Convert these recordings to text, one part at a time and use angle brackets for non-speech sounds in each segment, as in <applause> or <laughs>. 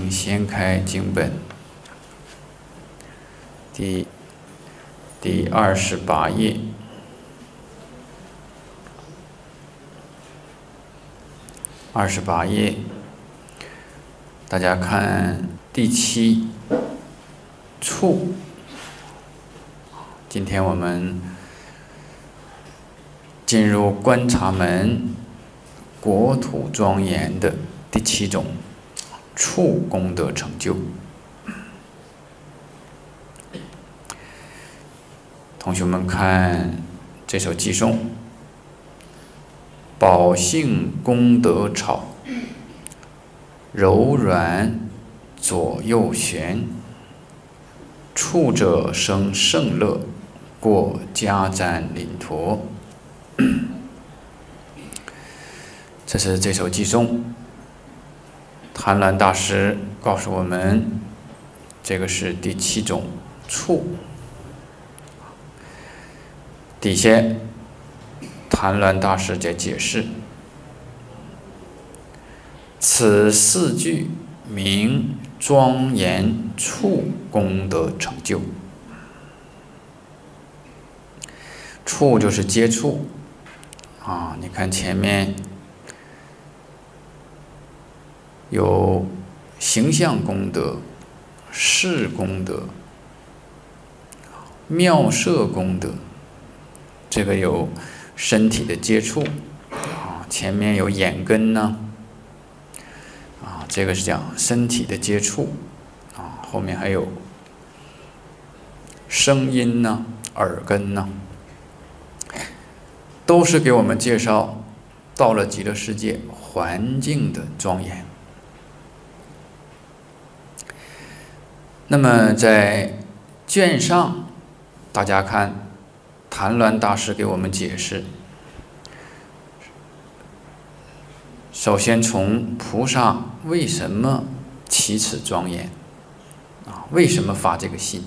请掀开经本，第第二十八页，二十八页，大家看第七。处。今天我们进入观察门国土庄严的第七种。触功德成就。同学们看这首偈颂：宝性功德草，柔软左右旋，触者生胜乐。过家占领陀，<coughs> 这是这首偈颂。谭鸾大师告诉我们，这个是第七种处。底下，谭鸾大师在解释：此四句名庄严处功德成就。触就是接触，啊，你看前面有形象功德、事功德、妙色功德，这个有身体的接触，啊，前面有眼根呢，啊，这个是讲身体的接触，啊，后面还有声音呢，耳根呢。都是给我们介绍到了极乐世界环境的庄严。那么在卷上，大家看谭鸾大师给我们解释。首先从菩萨为什么起此庄严啊？为什么发这个心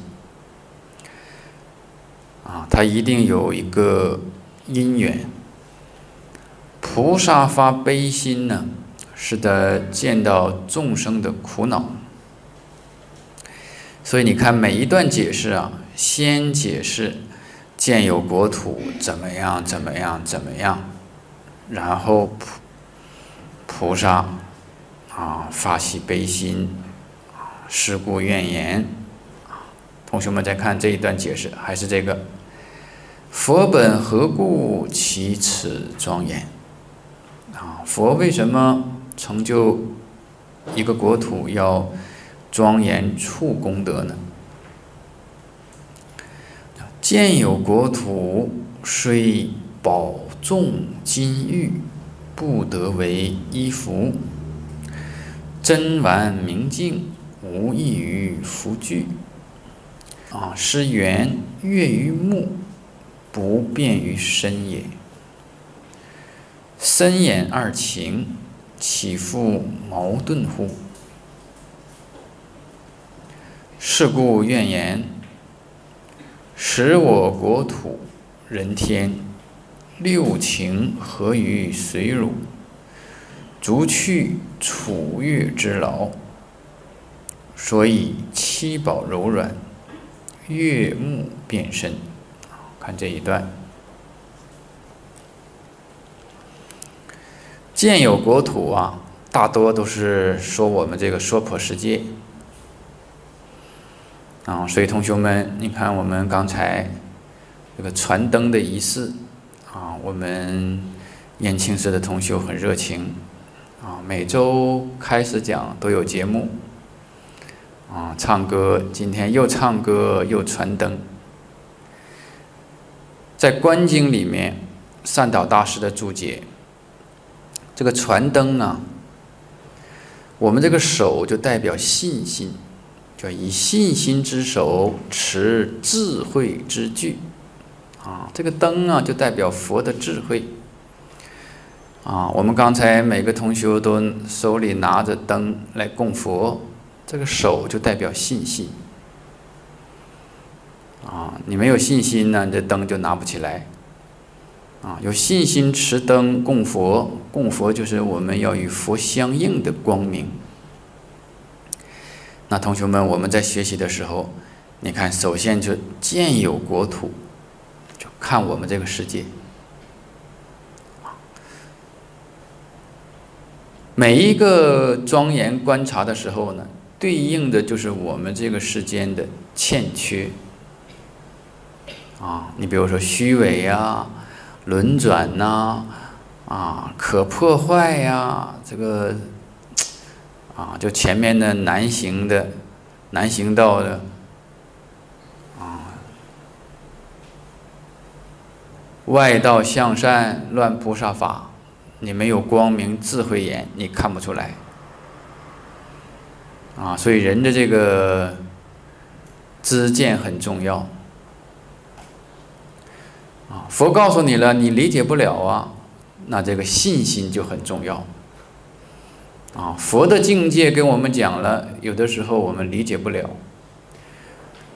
啊？他一定有一个。因缘，菩萨发悲心呢，是得，见到众生的苦恼。所以你看每一段解释啊，先解释建有国土怎么样怎么样怎么样，然后菩菩萨啊发起悲心，事故怨言。同学们再看这一段解释，还是这个。佛本何故起此庄严？啊，佛为什么成就一个国土要庄严处功德呢？见有国土虽宝重金玉，不得为衣服；真完明镜，无异于福具。啊，是缘悦于目。不便于身也。身眼二情，岂复矛盾乎？是故愿言：使我国土人天六情合于水乳，逐去楚月之劳。所以七宝柔软，悦目变身。看这一段，见有国土啊，大多都是说我们这个娑婆世界啊，所以同学们，你看我们刚才这个传灯的仪式啊，我们燕青寺的同学很热情啊，每周开始讲都有节目啊，唱歌，今天又唱歌又传灯。在《观经》里面，善导大师的注解，这个传灯啊，我们这个手就代表信心，叫以信心之手持智慧之具，啊，这个灯啊就代表佛的智慧，啊，我们刚才每个同学都手里拿着灯来供佛，这个手就代表信心。啊，你没有信心呢，这灯就拿不起来。啊，有信心持灯供佛，供佛就是我们要与佛相应的光明。那同学们，我们在学习的时候，你看，首先就见有国土，就看我们这个世界。每一个庄严观察的时候呢，对应的就是我们这个世间的欠缺。啊，你比如说虚伪呀、轮转呐，啊，可破坏呀，这个，啊，就前面的难行的、难行道的，啊，外道向善，乱菩萨法。你没有光明智慧眼，你看不出来。啊，所以人的这个知见很重要。啊，佛告诉你了，你理解不了啊，那这个信心就很重要。啊，佛的境界跟我们讲了，有的时候我们理解不了，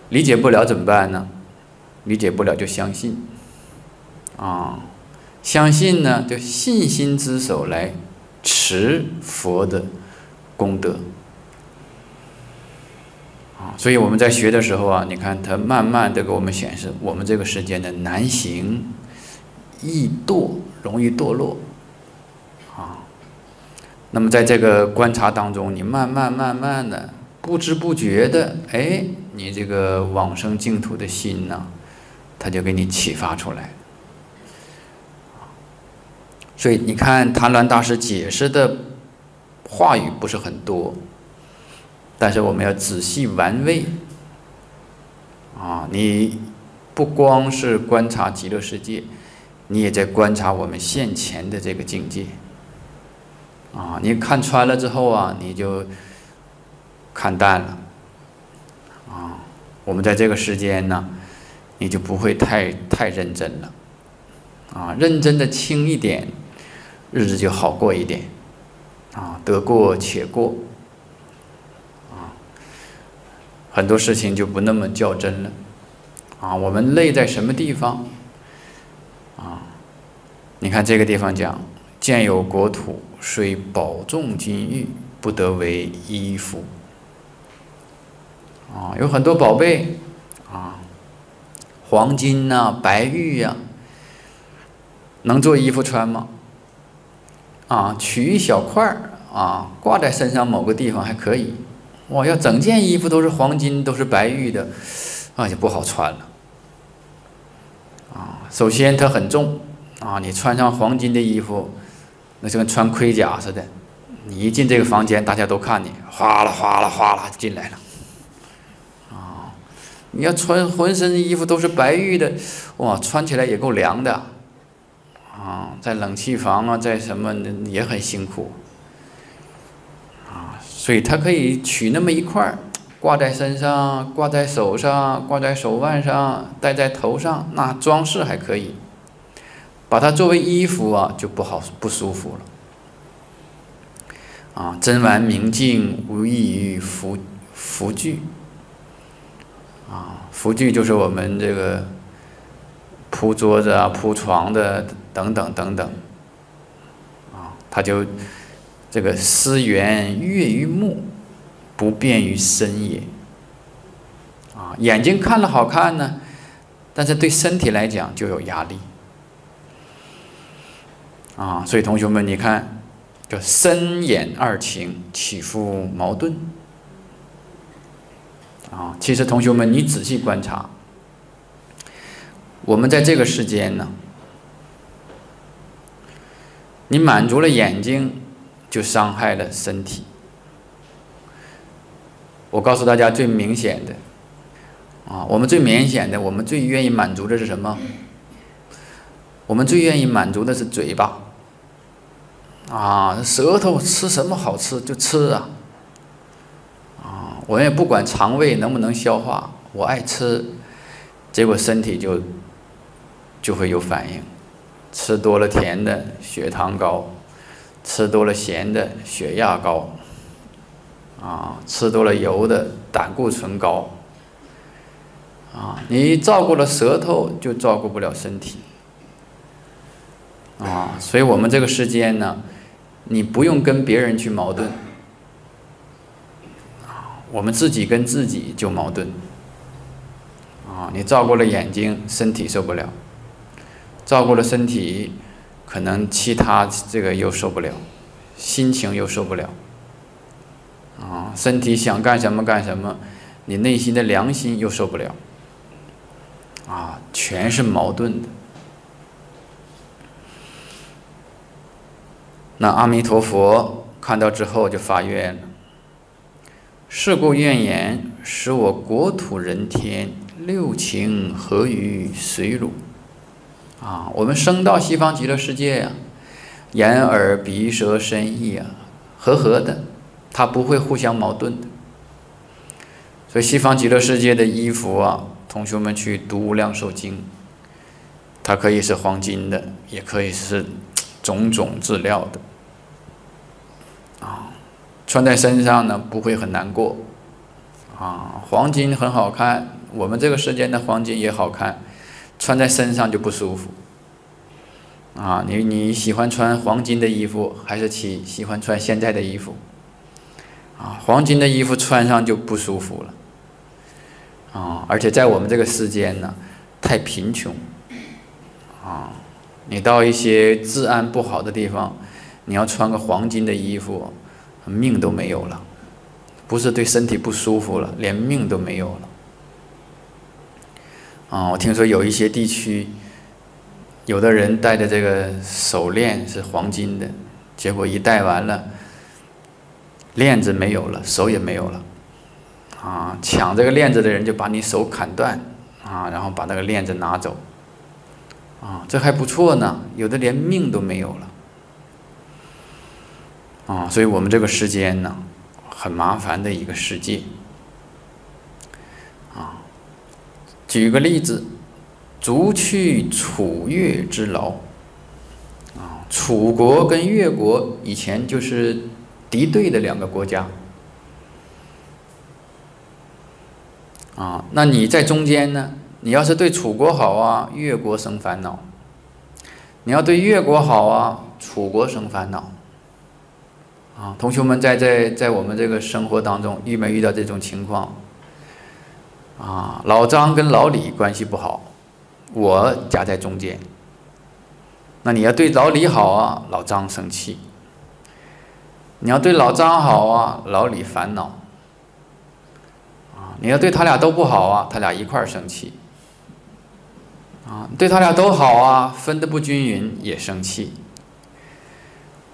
理解不了怎么办呢？理解不了就相信。啊。相信呢，就信心之手来持佛的功德啊，所以我们在学的时候啊，你看它慢慢的给我们显示，我们这个世间的难行、易堕、容易堕落。那么在这个观察当中，你慢慢慢慢的、不知不觉的，哎，你这个往生净土的心呢，它就给你启发出来。所以你看，谭鸾大师解释的话语不是很多，但是我们要仔细玩味。啊，你不光是观察极乐世界，你也在观察我们现前的这个境界。啊，你看穿了之后啊，你就看淡了。啊，我们在这个时间呢，你就不会太太认真了。啊，认真的轻一点。日子就好过一点，啊，得过且过，啊，很多事情就不那么较真了，啊，我们累在什么地方？啊，你看这个地方讲，见有国土，虽宝重金玉，不得为衣服。啊，有很多宝贝，啊，黄金呐，白玉呀，能做衣服穿吗？啊，取一小块儿啊，挂在身上某个地方还可以。哇，要整件衣服都是黄金，都是白玉的，啊，就不好穿了。啊，首先它很重，啊，你穿上黄金的衣服，那就跟穿盔甲似的。你一进这个房间，大家都看你，哗啦哗啦哗啦进来了。啊，你要穿浑身衣服都是白玉的，哇，穿起来也够凉的。啊，在冷气房啊，在什么也很辛苦，啊，所以它可以取那么一块儿，挂在身上，挂在手上，挂在手腕上，戴在头上，那装饰还可以。把它作为衣服啊，就不好不舒服了。啊，真丸明镜无异于福福具。啊，福具就是我们这个铺桌子啊、铺床的。等等等等，啊，他就这个思源悦于目，不便于身也。啊，眼睛看了好看呢，但是对身体来讲就有压力。啊，所以同学们，你看，叫身眼二情起伏矛盾。啊，其实同学们，你仔细观察，我们在这个世间呢。你满足了眼睛，就伤害了身体。我告诉大家最明显的，啊，我们最明显的，我们最愿意满足的是什么？我们最愿意满足的是嘴巴。啊，舌头吃什么好吃就吃啊。啊，我也不管肠胃能不能消化，我爱吃，结果身体就就会有反应。吃多了甜的，血糖高；吃多了咸的，血压高；啊，吃多了油的，胆固醇高。啊，你照顾了舌头，就照顾不了身体。啊，所以我们这个世间呢，你不用跟别人去矛盾。我们自己跟自己就矛盾。啊，你照顾了眼睛，身体受不了；照顾了身体，可能其他这个又受不了，心情又受不了。啊，身体想干什么干什么，你内心的良心又受不了。啊，全是矛盾的。那阿弥陀佛看到之后就发愿了：是故愿言，使我国土人天六情合于水乳。啊，我们生到西方极乐世界呀，眼耳鼻舌身意啊，和合的，它不会互相矛盾的。所以西方极乐世界的衣服啊，同学们去读《无量寿经》，它可以是黄金的，也可以是种种质料的。穿在身上呢不会很难过，啊，黄金很好看，我们这个世间的黄金也好看，穿在身上就不舒服。啊，你你喜欢穿黄金的衣服，还是喜喜欢穿现在的衣服？啊，黄金的衣服穿上就不舒服了。啊，而且在我们这个世间呢，太贫穷。啊，你到一些治安不好的地方。你要穿个黄金的衣服，命都没有了，不是对身体不舒服了，连命都没有了。啊，我听说有一些地区，有的人戴的这个手链是黄金的，结果一戴完了，链子没有了，手也没有了。啊，抢这个链子的人就把你手砍断，啊，然后把那个链子拿走。啊，这还不错呢，有的连命都没有了。啊，所以我们这个世间呢，很麻烦的一个世界。啊，举个例子，除去楚越之劳。啊，楚国跟越国以前就是敌对的两个国家。啊，那你在中间呢？你要是对楚国好啊，越国生烦恼；你要对越国好啊，楚国生烦恼。啊，同学们在在在我们这个生活当中遇没遇到这种情况？啊，老张跟老李关系不好，我夹在中间。那你要对老李好啊，老张生气；你要对老张好啊，老李烦恼。啊，你要对他俩都不好啊，他俩一块儿生气。啊，对他俩都好啊，分的不均匀也生气。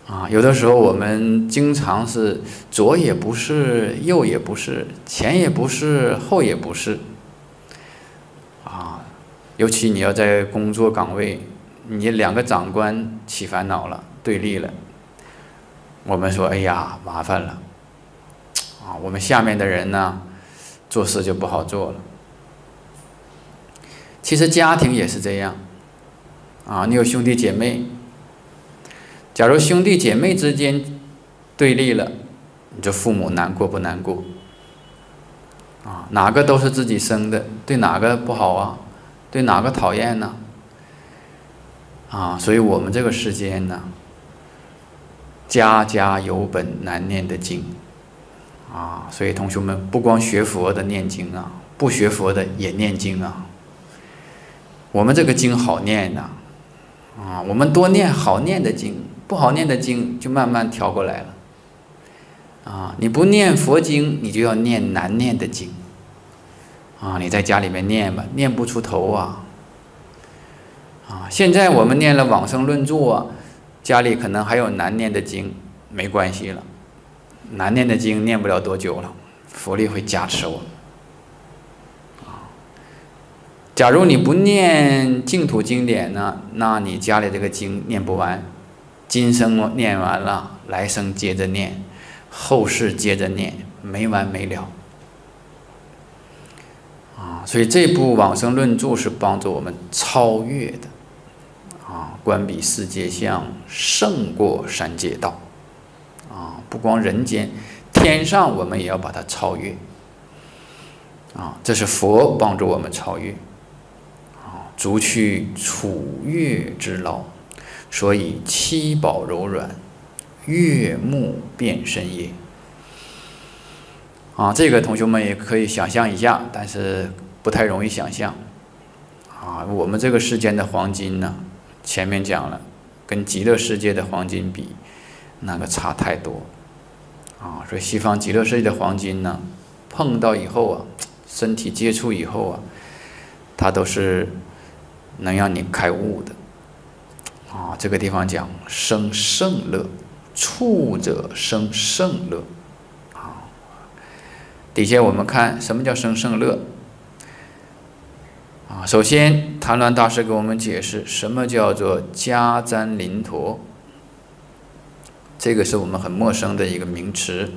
啊，有的时候我们经常是左也不是，右也不是，前也不是，后也不是。啊，尤其你要在工作岗位，你两个长官起烦恼了，对立了，我们说，哎呀，麻烦了。啊，我们下面的人呢，做事就不好做了。其实家庭也是这样。啊，你有兄弟姐妹。假如兄弟姐妹之间对立了，你这父母难过不难过？啊，哪个都是自己生的，对哪个不好啊？对哪个讨厌呢？啊，所以我们这个世间呢，家家有本难念的经，啊，所以同学们不光学佛的念经啊，不学佛的也念经啊。我们这个经好念呐，啊，我们多念好念的经。不好念的经就慢慢调过来了，啊，你不念佛经，你就要念难念的经，啊，你在家里面念吧，念不出头啊，啊，现在我们念了往生论著啊，家里可能还有难念的经，没关系了，难念的经念不了多久了，佛力会加持我，啊，假如你不念净土经典呢，那你家里这个经念不完。今生念完了，来生接着念，后世接着念，没完没了。啊，所以这部往生论著是帮助我们超越的，啊，观彼世界相，胜过三界道。啊，不光人间，天上我们也要把它超越。啊，这是佛帮助我们超越。啊，除去楚越之劳。所以七宝柔软，悦目变身也。啊，这个同学们也可以想象一下，但是不太容易想象。啊，我们这个世间的黄金呢，前面讲了，跟极乐世界的黄金比，那个差太多。啊，所以西方极乐世界的黄金呢，碰到以后啊，身体接触以后啊，它都是能让你开悟的。啊，这个地方讲生胜乐，处者生胜乐。啊底下我们看什么叫生胜乐啊？首先，谭鸾大师给我们解释什么叫做迦旃林陀。这个是我们很陌生的一个名词。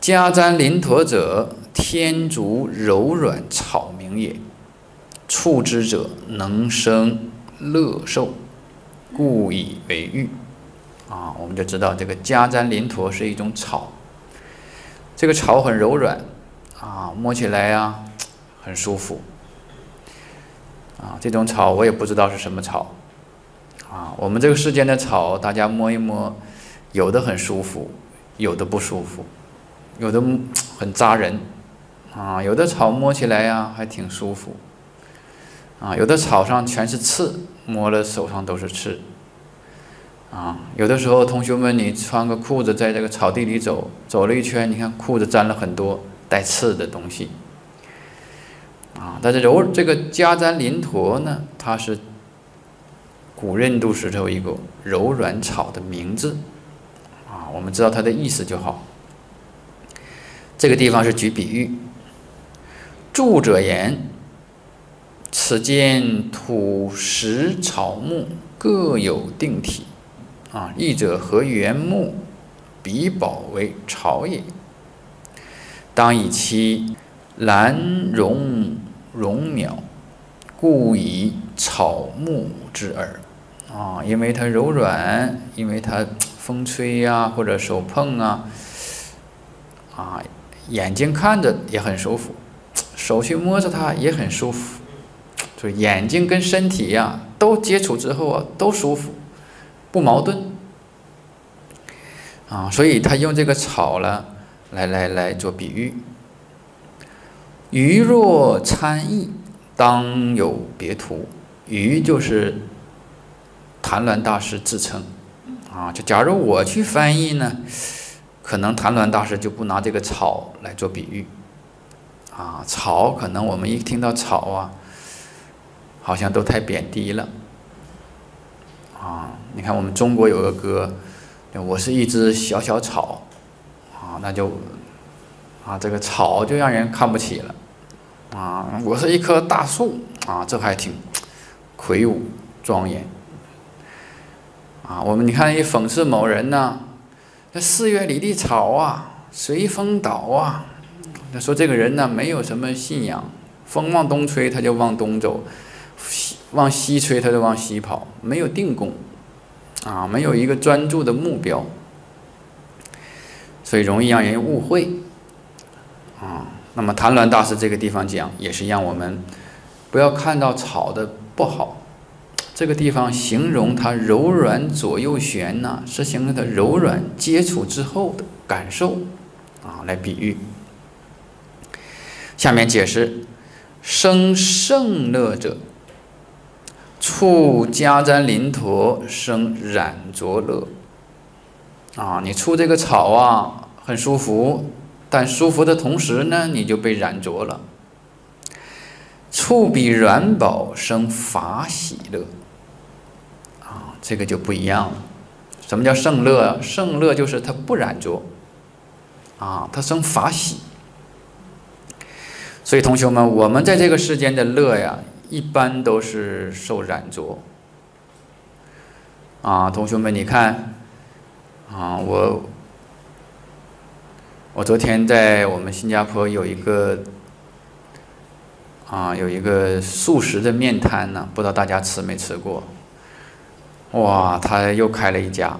迦旃林陀者，天竺柔软草名也。触之者能生乐受，故以为喻。啊，我们就知道这个迦旃林陀是一种草。这个草很柔软，啊，摸起来呀很舒服，啊，这种草我也不知道是什么草，啊，我们这个世间的草，大家摸一摸，有的很舒服，有的不舒服，有的很扎人，啊，有的草摸起来呀还挺舒服，啊，有的草上全是刺，摸了手上都是刺。啊，有的时候同学们，你穿个裤子在这个草地里走，走了一圈，你看裤子沾了很多带刺的东西。啊，但是柔这个迦旃林陀呢，它是古印度石头一个柔软草的名字。啊，我们知道它的意思就好。这个地方是举比喻。著者言：此间土石草木各有定体。啊，义者何原木，比宝为草也。当以其兰容容渺，故以草木之耳。啊，因为它柔软，因为它风吹呀，或者手碰啊，啊，眼睛看着也很舒服，手去摸着它也很舒服，就眼睛跟身体呀都接触之后啊，都舒服。不矛盾啊，所以他用这个草了来来来做比喻。鱼若参意，当有别图。鱼就是谭鸾大师自称啊，就假如我去翻译呢，可能谭鸾大师就不拿这个草来做比喻啊。草可能我们一听到草啊，好像都太贬低了。啊，你看我们中国有个歌，我是一只小小草，啊，那就，啊，这个草就让人看不起了，啊，我是一棵大树，啊，这还挺魁梧庄严，啊，我们你看一讽刺某人呢，那四月里的草啊，随风倒啊，他说这个人呢没有什么信仰，风往东吹他就往东走。西往西吹，他就往西跑，没有定功，啊，没有一个专注的目标，所以容易让人误会，啊，那么谭鸾大师这个地方讲，也是让我们不要看到草的不好，这个地方形容它柔软左右旋呐，是形容它柔软接触之后的感受，啊，来比喻。下面解释，生胜乐者。触迦旃林陀生染着乐，啊，你触这个草啊，很舒服，但舒服的同时呢，你就被染着了。触比软宝生法喜乐，啊，这个就不一样了。什么叫胜乐啊？胜乐就是它不染着，啊，它生法喜。所以同学们，我们在这个世间的乐呀。一般都是受染着啊，同学们，你看啊，我我昨天在我们新加坡有一个啊，有一个素食的面摊呢，不知道大家吃没吃过？哇，他又开了一家，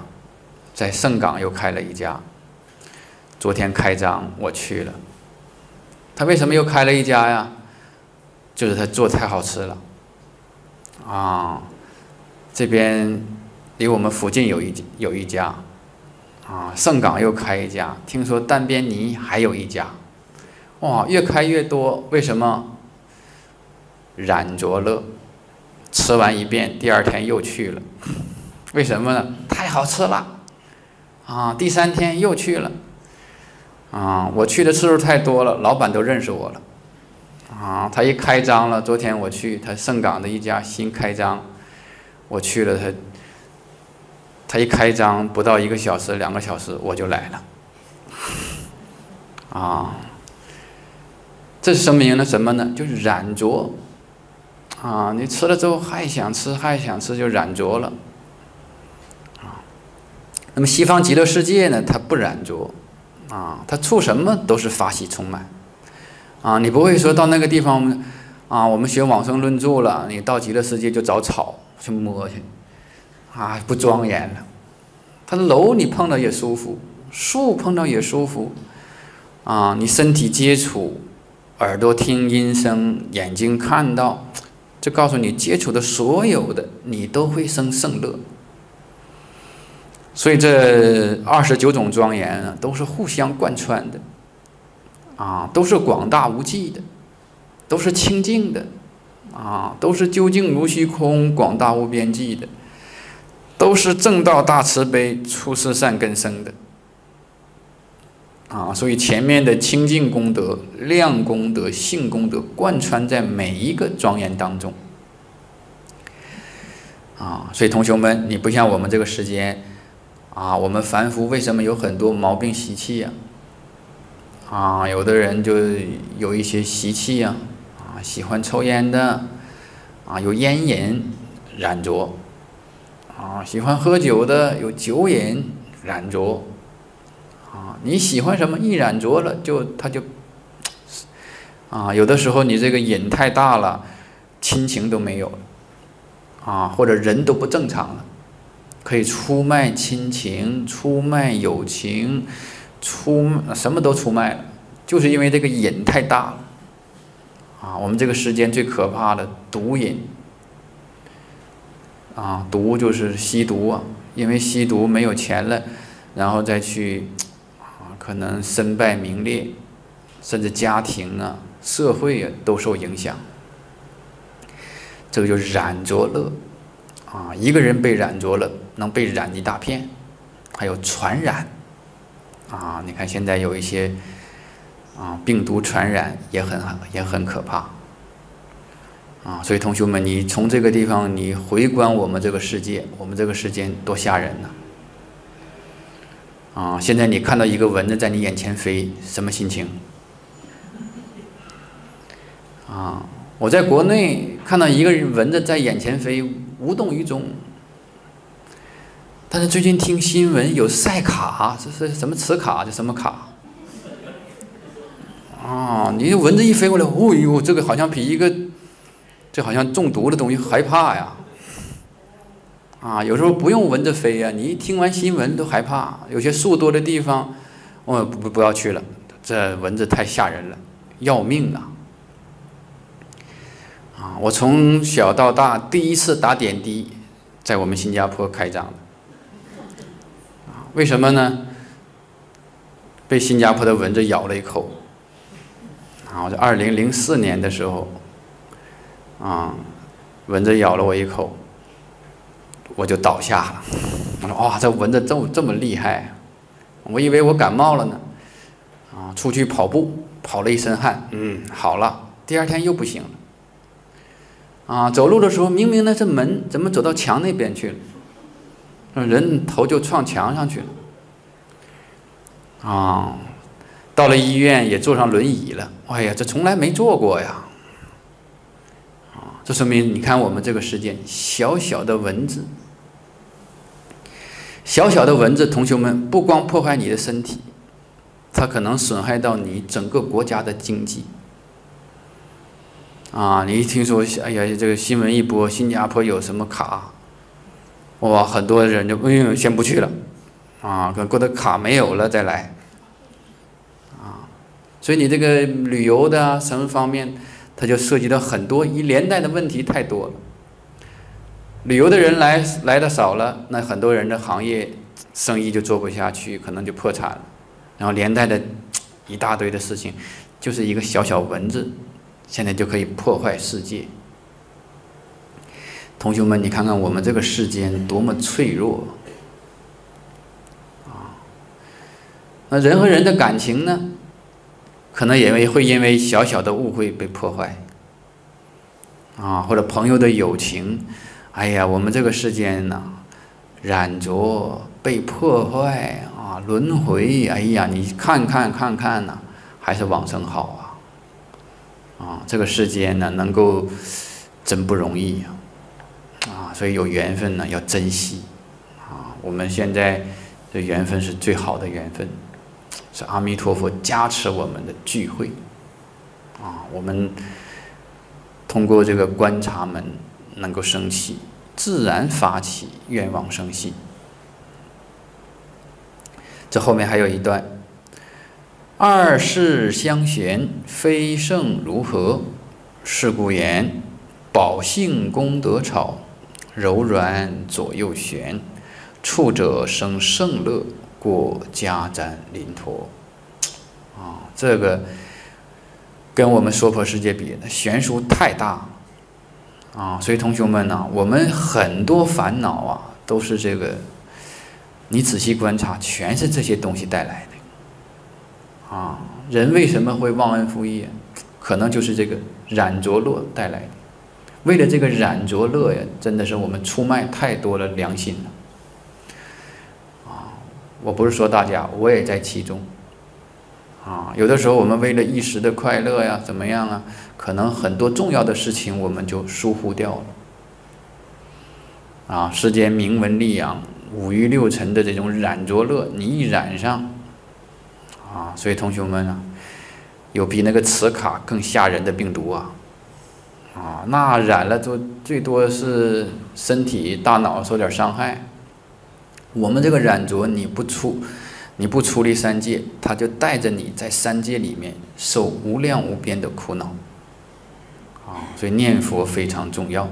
在盛港又开了一家，昨天开张我去了，他为什么又开了一家呀？就是他做太好吃了，啊，这边离我们附近有一有一家，啊，盛港又开一家，听说单边泥还有一家，哇，越开越多，为什么？染着乐，吃完一遍，第二天又去了，<laughs> 为什么呢？太好吃了，啊，第三天又去了，啊，我去的次数太多了，老板都认识我了，啊，他一开张了，昨天我去他盛港的一家新开张，我去了他。他一开张不到一个小时、两个小时我就来了，啊，这说明了什么呢？就是染着，啊，你吃了之后还想吃，还想吃，就染着了，啊。那么西方极乐世界呢？它不染着，啊，它处什么都是法喜充满，啊，你不会说到那个地方，啊，我们学往生论著了，你到极乐世界就找草去摸去。啊，不庄严了。它的楼你碰到也舒服，树碰到也舒服，啊，你身体接触，耳朵听音声，眼睛看到，就告诉你接触的所有的，你都会生胜乐。所以这二十九种庄严啊，都是互相贯穿的，啊，都是广大无际的，都是清净的，啊，都是究竟如虚空，广大无边际的。都是正道大慈悲出世善根生的，啊，所以前面的清净功德、量功德、性功德贯穿在每一个庄严当中，啊，所以同学们，你不像我们这个时间，啊，我们凡夫为什么有很多毛病习气呀？啊有的人就有一些习气呀，啊，喜欢抽烟的，啊，有烟瘾染着。啊，喜欢喝酒的有酒瘾染着，啊，你喜欢什么一染着了就他就，啊，有的时候你这个瘾太大了，亲情都没有了，啊，或者人都不正常了，可以出卖亲情，出卖友情，出什么都出卖了，就是因为这个瘾太大了，啊，我们这个时间最可怕的毒瘾。啊，毒就是吸毒啊，因为吸毒没有钱了，然后再去，啊，可能身败名裂，甚至家庭啊、社会啊都受影响。这个就染着乐，啊，一个人被染着了，能被染一大片，还有传染，啊，你看现在有一些，啊，病毒传染也很也很可怕。啊，所以同学们，你从这个地方你回观我们这个世界，我们这个世界多吓人呢！啊，现在你看到一个蚊子在你眼前飞，什么心情？啊，我在国内看到一个蚊子在眼前飞，无动于衷。但是最近听新闻有赛卡，这是什么磁卡？这什么卡？啊，你蚊子一飞过来，哦呦，这个好像比一个。这好像中毒的东西害怕呀，啊，有时候不用蚊子飞呀，你一听完新闻都害怕。有些树多的地方，我不不要去了，这蚊子太吓人了，要命啊！啊，我从小到大第一次打点滴，在我们新加坡开张的，为什么呢？被新加坡的蚊子咬了一口，啊，我在二零零四年的时候。啊，蚊子咬了我一口，我就倒下了。我说：“哇，这蚊子这么这么厉害！我以为我感冒了呢。”啊，出去跑步，跑了一身汗，嗯，好了。第二天又不行了。啊，走路的时候，明明那是门，怎么走到墙那边去了？那人头就撞墙上去了。啊，到了医院也坐上轮椅了。哎呀，这从来没坐过呀。啊这说明，你看我们这个时间，小小的蚊子，小小的蚊子，同学们不光破坏你的身体，它可能损害到你整个国家的经济。啊，你一听说，哎呀，这个新闻一播，新加坡有什么卡，哇，很多人就哎呦，先不去了，啊，可能过的卡没有了再来，啊，所以你这个旅游的什么方面？它就涉及到很多一连带的问题太多了。旅游的人来来的少了，那很多人的行业生意就做不下去，可能就破产了，然后连带的一大堆的事情，就是一个小小蚊子，现在就可以破坏世界。同学们，你看看我们这个世间多么脆弱啊！那人和人的感情呢，可能也会因为小小的误会被破坏啊，或者朋友的友情，哎呀，我们这个世间呢，染着被破坏啊，轮回，哎呀，你看看看看呐，还是往生好啊！啊，这个世间呢，能够真不容易呀！啊，啊所以有缘分呢，要珍惜。啊，我们现在这缘分是最好的缘分，是阿弥陀佛加持我们的聚会。啊，我们通过这个观察门能够生起，自然发起愿望生息。这后面还有一段：二世相悬，非圣如何？是故言，宝性功德草。柔软左右旋，触者生胜乐，过家瞻临陀。啊，这个跟我们娑婆世界比，悬殊太大。啊，所以同学们呢，我们很多烦恼啊，都是这个，你仔细观察，全是这些东西带来的。啊，人为什么会忘恩负义？可能就是这个染着落带来的。为了这个染着乐呀，真的是我们出卖太多了良心了。啊，我不是说大家，我也在其中。啊，有的时候我们为了一时的快乐呀，怎么样啊？可能很多重要的事情我们就疏忽掉了。啊，世间名闻利养、五欲六尘的这种染着乐，你一染上，啊，所以同学们啊，有比那个磁卡更吓人的病毒啊！啊，那染了就最多是身体、大脑受点伤害。我们这个染着，你不出，你不出离三界，他就带着你在三界里面受无量无边的苦恼。啊，所以念佛非常重要。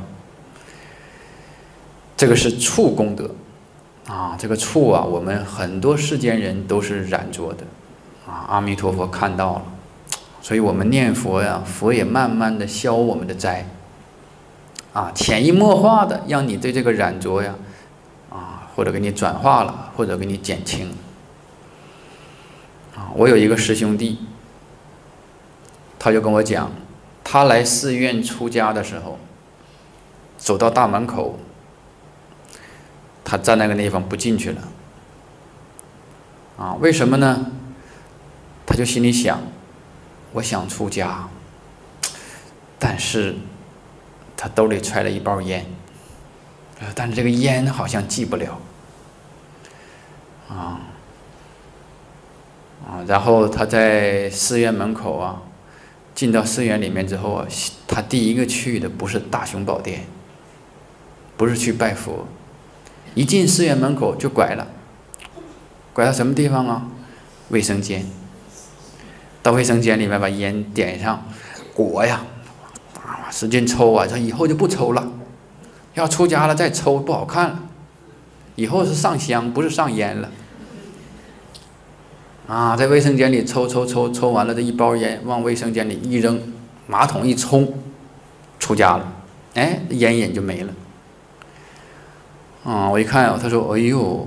这个是处功德，啊，这个处啊，我们很多世间人都是染着的，啊，阿弥陀佛看到了。所以我们念佛呀，佛也慢慢的消我们的灾，啊，潜移默化的让你对这个染着呀，啊，或者给你转化了，或者给你减轻。啊，我有一个师兄弟，他就跟我讲，他来寺院出家的时候，走到大门口，他在那个地方不进去了，啊，为什么呢？他就心里想。我想出家，但是他兜里揣了一包烟，但是这个烟好像戒不了，啊啊，然后他在寺院门口啊，进到寺院里面之后啊，他第一个去的不是大雄宝殿，不是去拜佛，一进寺院门口就拐了，拐到什么地方啊？卫生间。到卫生间里面把烟点上，裹呀，使劲抽啊！他以后就不抽了，要出家了再抽不好看了，以后是上香不是上烟了。啊，在卫生间里抽抽抽抽完了这一包烟往卫生间里一扔，马桶一冲，出家了，哎，烟瘾就没了。啊，我一看，他说：“哎呦，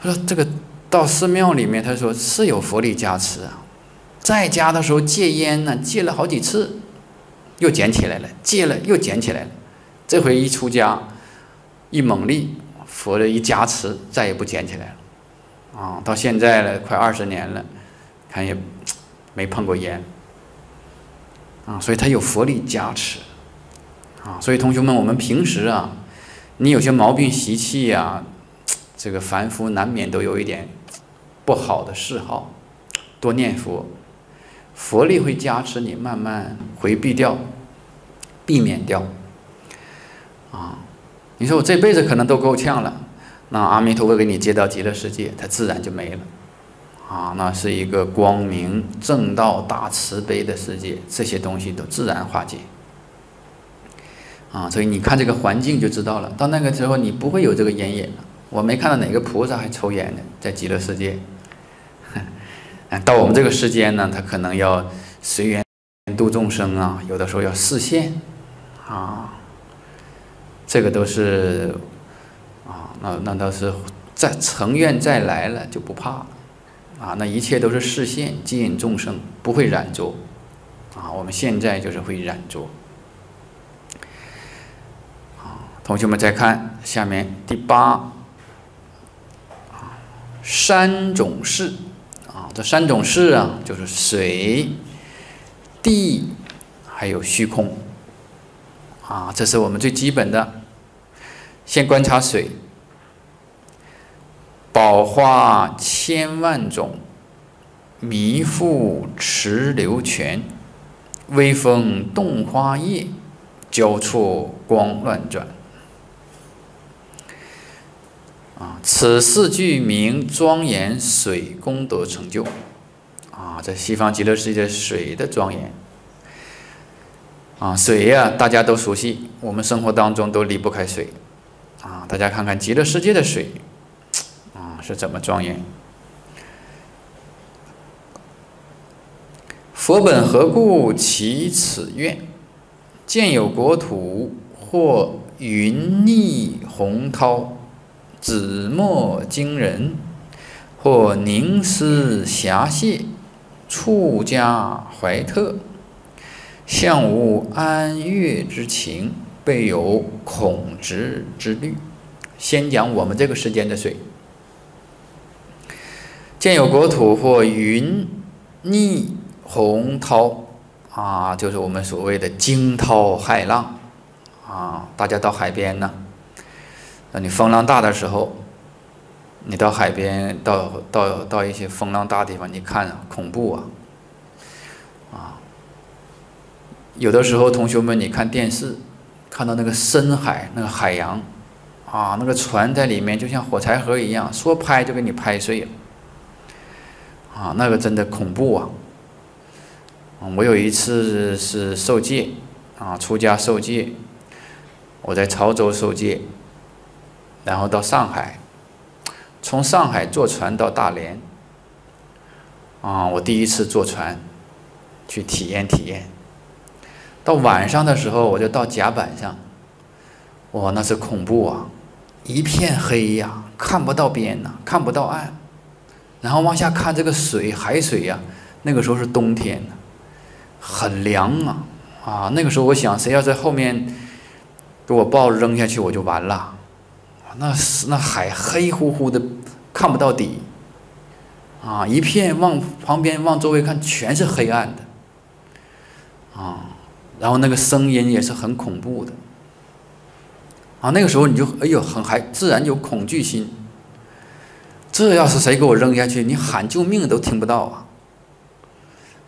他说这个到寺庙里面，他说是有佛力加持啊。”在家的时候戒烟呢，戒了好几次，又捡起来了；戒了又捡起来了。这回一出家，一猛力，佛的一加持，再也不捡起来了。啊，到现在了，快二十年了，看也没碰过烟。啊，所以他有佛力加持。啊，所以同学们，我们平时啊，你有些毛病习气呀，这个凡夫难免都有一点不好的嗜好，多念佛。佛力会加持你，慢慢回避掉，避免掉。啊，你说我这辈子可能都够呛了，那阿弥陀佛给你接到极乐世界，它自然就没了。啊，那是一个光明正道、大慈悲的世界，这些东西都自然化解。啊，所以你看这个环境就知道了，到那个时候你不会有这个烟瘾了。我没看到哪个菩萨还抽烟的，在极乐世界。到我们这个世间呢，他可能要随缘度众生啊，有的时候要示现啊，这个都是啊，那那倒是再成愿再来了就不怕了啊，那一切都是示现，接引众生，不会染着啊。我们现在就是会染着啊。同学们再看下面第八，三种事。这三种事啊，就是水、地，还有虚空。啊，这是我们最基本的。先观察水，宝花千万种，弥覆池流泉，微风动花叶，交错光乱转。啊，此四句名庄严水功德成就。啊，在西方极乐世界水的庄严。啊，水呀，大家都熟悉，我们生活当中都离不开水。啊，大家看看极乐世界的水，啊是怎么庄严？佛本何故起此愿？见有国土或云逆洪涛。紫墨惊人，或凝思遐谢，触家怀特，向无安乐之情，备有恐直之虑。先讲我们这个时间的水，见有国土或云逆洪涛，啊，就是我们所谓的惊涛骇浪，啊，大家到海边呢。那你风浪大的时候，你到海边，到到到一些风浪大的地方，你看恐怖啊！啊，有的时候同学们，你看电视，看到那个深海那个海洋，啊，那个船在里面就像火柴盒一样，说拍就给你拍碎了，啊，那个真的恐怖啊！我有一次是受戒，啊，出家受戒，我在潮州受戒。然后到上海，从上海坐船到大连，啊，我第一次坐船，去体验体验。到晚上的时候，我就到甲板上，哇，那是恐怖啊，一片黑呀，看不到边呐，看不到岸，然后往下看这个水，海水呀，那个时候是冬天，很凉啊，啊，那个时候我想，谁要在后面给我抱扔下去，我就完了。那是那海黑乎乎的，看不到底，啊，一片往旁边往周围看全是黑暗的，啊，然后那个声音也是很恐怖的，啊，那个时候你就哎呦很还，自然有恐惧心。这要是谁给我扔下去，你喊救命都听不到啊。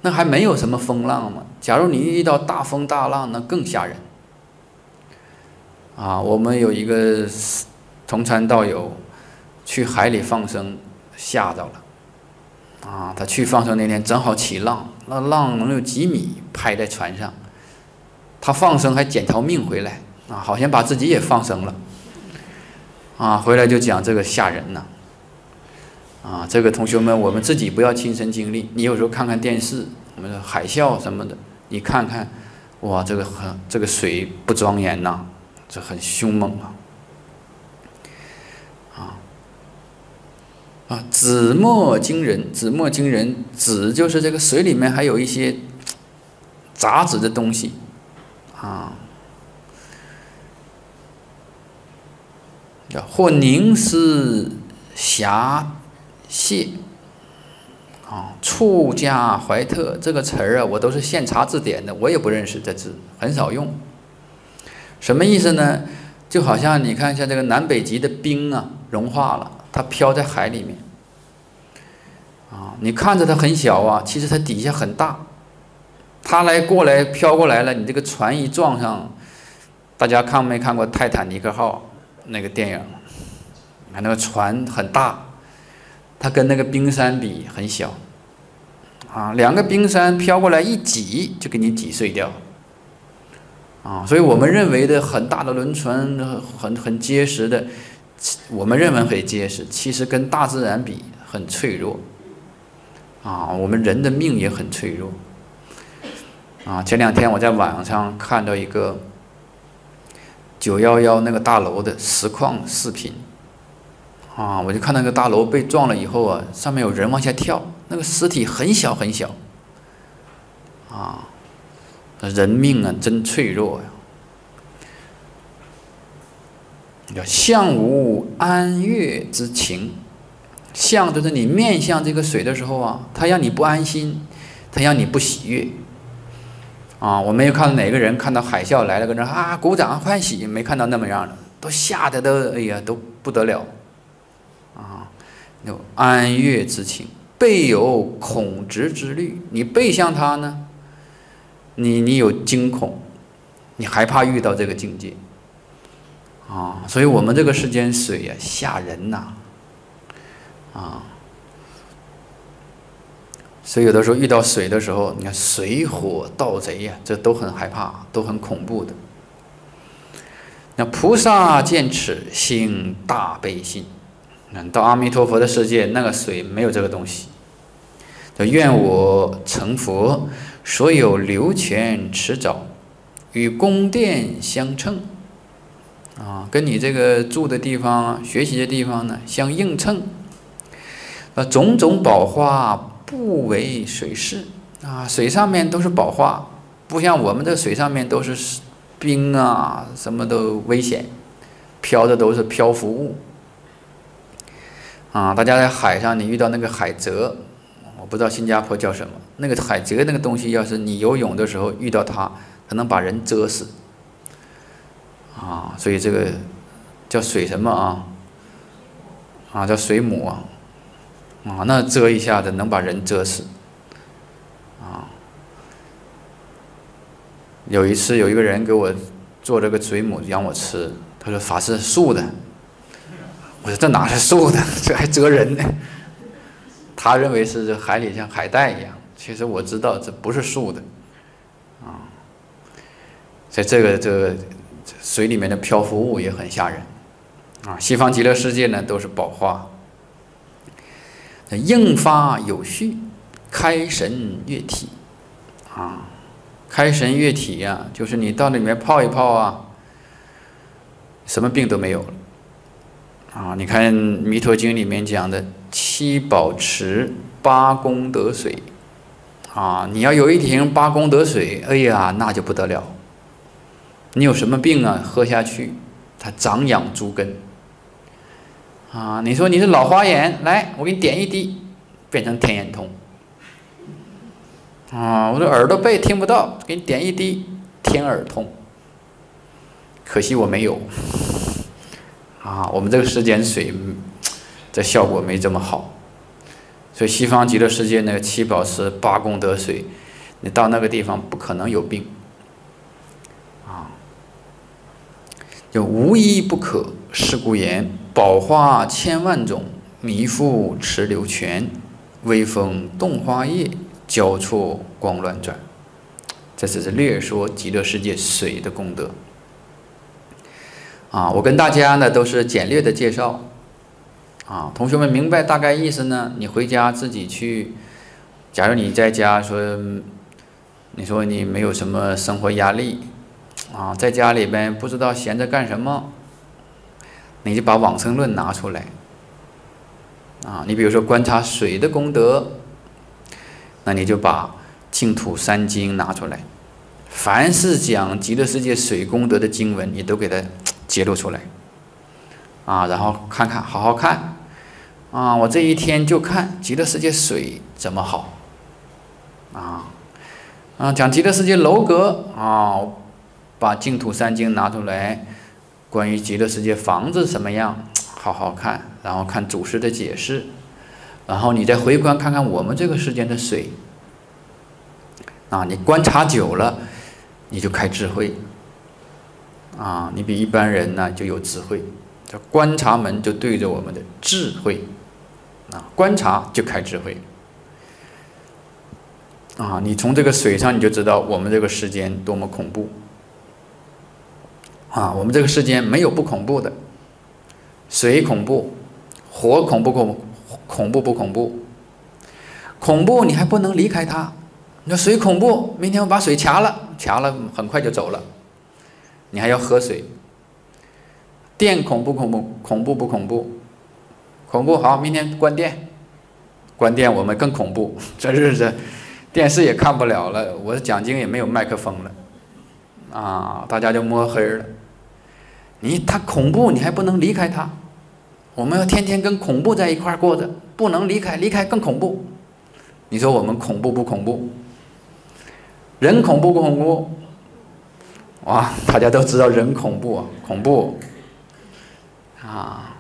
那还没有什么风浪嘛，假如你遇到大风大浪，那更吓人。啊，我们有一个。同参道友去海里放生，吓着了。啊，他去放生那天正好起浪，那浪能有几米，拍在船上。他放生还捡条命回来，啊，好像把自己也放生了。啊，回来就讲这个吓人呐。啊，这个同学们，我们自己不要亲身经历，你有时候看看电视，我们说海啸什么的，你看看，哇，这个很这个水不庄严呐，这很凶猛啊。啊，紫墨惊人，紫墨惊人，紫就是这个水里面还有一些杂质的东西，啊，或凝思遐谢，啊，触家怀特这个词儿啊，我都是现查字典的，我也不认识这字，很少用。什么意思呢？就好像你看，一下这个南北极的冰啊，融化了。它飘在海里面，啊，你看着它很小啊，其实它底下很大。它来过来飘过来了，你这个船一撞上，大家看没看过《泰坦尼克号》那个电影？你看那个船很大，它跟那个冰山比很小，啊，两个冰山飘过来一挤就给你挤碎掉，啊，所以我们认为的很大的轮船，很很结实的。我们认为很结实，其实跟大自然比很脆弱。啊，我们人的命也很脆弱。啊，前两天我在网上看到一个九幺幺那个大楼的实况视频。啊，我就看那个大楼被撞了以后啊，上面有人往下跳，那个尸体很小很小。啊，人命啊，真脆弱呀。叫向无安乐之情，向就是你面向这个水的时候啊，它让你不安心，它让你不喜悦。啊，我没有看到哪个人看到海啸来了，跟着啊鼓掌欢喜，没看到那么样的，都吓得都哎呀都不得了。啊，有安乐之情，背有恐直之虑，你背向它呢，你你有惊恐，你害怕遇到这个境界。啊，所以我们这个世间水呀吓人呐，啊，所以有的时候遇到水的时候，你看水火盗贼呀，这都很害怕，都很恐怖的。那菩萨见此心大悲心，那到阿弥陀佛的世界，那个水没有这个东西。愿我成佛，所有流泉池沼，与宫殿相称。啊，跟你这个住的地方、学习的地方呢相映衬。呃，种种宝花不为水势啊，水上面都是宝花，不像我们这水上面都是冰啊，什么都危险，飘的都是漂浮物。啊，大家在海上，你遇到那个海蜇，我不知道新加坡叫什么，那个海蜇那个东西，要是你游泳的时候遇到它，可能把人蜇死。啊，所以这个叫水什么啊？啊，叫水母啊！啊，那蛰一下子能把人蛰死。啊，有一次有一个人给我做这个水母让我吃，他说法是素的。我说这哪是素的，<laughs> 这还蛰人呢。他认为是这海里像海带一样，其实我知道这不是素的。啊，所以这个这个。水里面的漂浮物也很吓人，啊，西方极乐世界呢都是宝花。应发有序，开神悦体，啊，开神悦体呀，就是你到里面泡一泡啊，什么病都没有了，啊，你看《弥陀经》里面讲的七宝池八功德水，啊，你要有一瓶八功德水，哎呀，那就不得了。你有什么病啊？喝下去，它长养诸根。啊，你说你是老花眼，来，我给你点一滴，变成天眼通。啊，我说耳朵背听不到，给你点一滴，天耳通。可惜我没有。<laughs> 啊，我们这个世间水，这效果没这么好。所以西方极乐世界那个七宝池八功德水，你到那个地方不可能有病。就无一不可，是故言宝花千万种，弥覆池流泉，微风动花叶，交错光乱转。这只是略说极乐世界水的功德。啊，我跟大家呢都是简略的介绍。啊，同学们明白大概意思呢？你回家自己去。假如你在家说，你说你没有什么生活压力。啊，在家里边不知道闲着干什么，你就把往生论拿出来。啊，你比如说观察水的功德，那你就把净土三经拿出来，凡是讲极乐世界水功德的经文，你都给它揭露出来。啊，然后看看，好好看。啊，我这一天就看极乐世界水怎么好。啊，啊，讲极乐世界楼阁啊。把净土三经拿出来，关于极乐世界房子什么样，好好看，然后看祖师的解释，然后你再回观看看我们这个世间的水，啊，你观察久了，你就开智慧，啊，你比一般人呢就有智慧，这观察门就对着我们的智慧，啊，观察就开智慧，啊，你从这个水上你就知道我们这个世间多么恐怖。啊，我们这个世间没有不恐怖的，水恐怖，火恐不恐恐怖不恐怖？恐怖你还不能离开它。你说水恐怖，明天我把水掐了，掐了很快就走了，你还要喝水。电恐怖恐怖恐怖不恐怖？恐怖好，明天关电，关电我们更恐怖。这日子，电视也看不了了，我的讲经也没有麦克风了，啊，大家就摸黑了。你他恐怖，你还不能离开他，我们要天天跟恐怖在一块过着，不能离开，离开更恐怖。你说我们恐怖不恐怖？人恐怖不恐怖？哇，大家都知道人恐怖，恐怖。啊，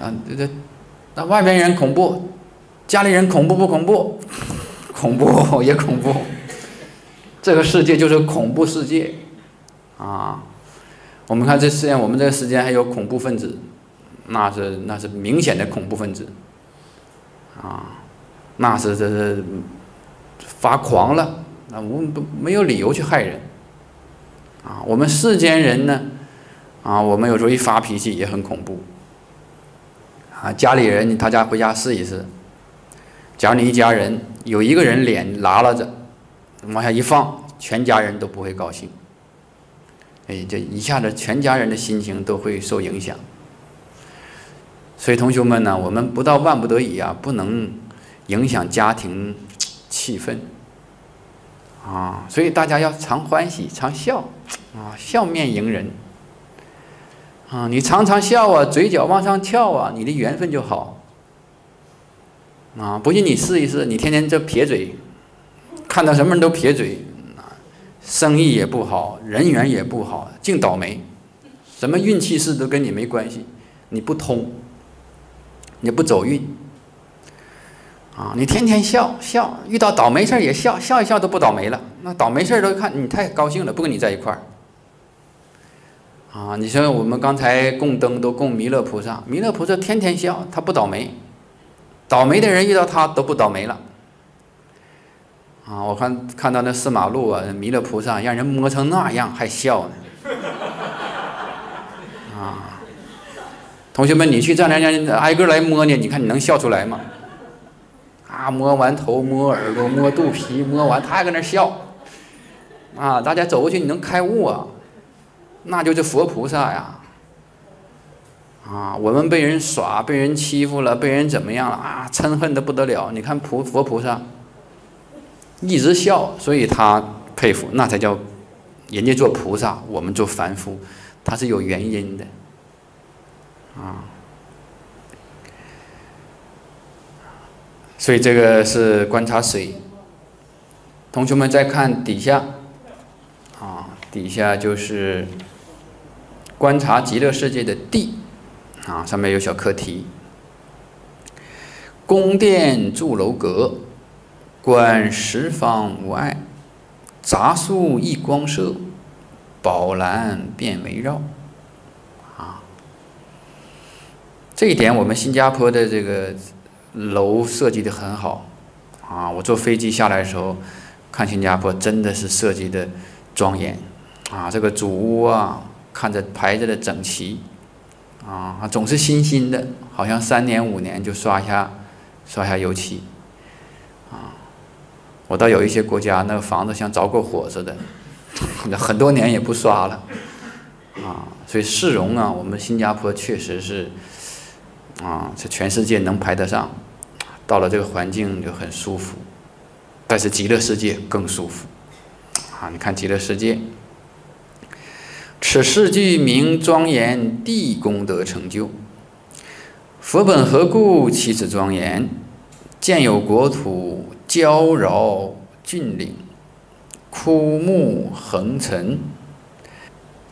啊，这这，那外面人恐怖，家里人恐怖不恐怖？<laughs> 恐怖 <laughs> 也恐怖。这个世界就是恐怖世界，啊，我们看这世界，我们这个时间还有恐怖分子，那是那是明显的恐怖分子，啊，那是这是。发狂了，那我们都没有理由去害人，啊，我们世间人呢，啊，我们有时候一发脾气也很恐怖，啊，家里人，他家回家试一试，假如你一家人有一个人脸拉拉着，往下一放，全家人都不会高兴，哎，这一下子全家人的心情都会受影响，所以同学们呢，我们不到万不得已啊，不能影响家庭。气氛啊，所以大家要常欢喜，常笑啊，笑面迎人啊，你常常笑啊，嘴角往上翘啊，你的缘分就好啊。不信你试一试，你天天这撇嘴，看到什么人都撇嘴，生意也不好，人缘也不好，净倒霉，什么运气事都跟你没关系，你不通，你不走运。啊，你天天笑笑，遇到倒霉事也笑笑一笑都不倒霉了。那倒霉事儿都看你太高兴了，不跟你在一块儿。啊，你说我们刚才供灯都供弥勒菩萨，弥勒菩萨天天笑，他不倒霉。倒霉的人遇到他都不倒霉了。啊，我看看到那四马路啊，弥勒菩萨让人摸成那样还笑呢。啊，同学们，你去丈量人挨个来摸呢，你看你能笑出来吗？啊，摸完头，摸耳朵，摸肚皮，摸完他还搁那笑，啊，大家走过去你能开悟啊，那就是佛菩萨呀，啊，我们被人耍，被人欺负了，被人怎么样了啊，嗔恨的不得了。你看菩佛菩萨一直笑，所以他佩服，那才叫人家做菩萨，我们做凡夫，他是有原因的，啊。所以这个是观察水。同学们再看底下，啊，底下就是观察极乐世界的地，啊，上面有小课题：宫殿住楼阁，观十方无碍，杂树一光射，宝蓝遍围绕。啊，这一点我们新加坡的这个。楼设计的很好，啊，我坐飞机下来的时候，看新加坡真的是设计的庄严，啊，这个主屋啊，看着排着的整齐，啊，总是新新的，好像三年五年就刷一下，刷一下油漆，我到有一些国家，那个房子像着过火似的，那 <laughs> 很多年也不刷了，啊，所以市容啊，我们新加坡确实是。啊，在全世界能排得上，到了这个环境就很舒服，但是极乐世界更舒服。啊，你看极乐世界，此世具名庄严地功德成就，佛本何故起此庄严？见有国土娇娆峻岭，枯木横陈，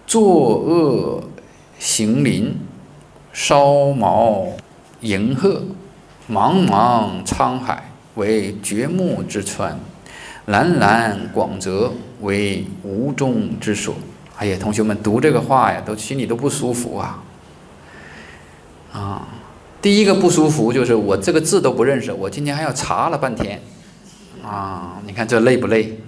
作恶行林。烧毛迎鹤，茫茫沧海为掘木之川，蓝蓝广泽为无中之所。哎呀，同学们读这个话呀，都心里都不舒服啊！啊，第一个不舒服就是我这个字都不认识，我今天还要查了半天。啊，你看这累不累？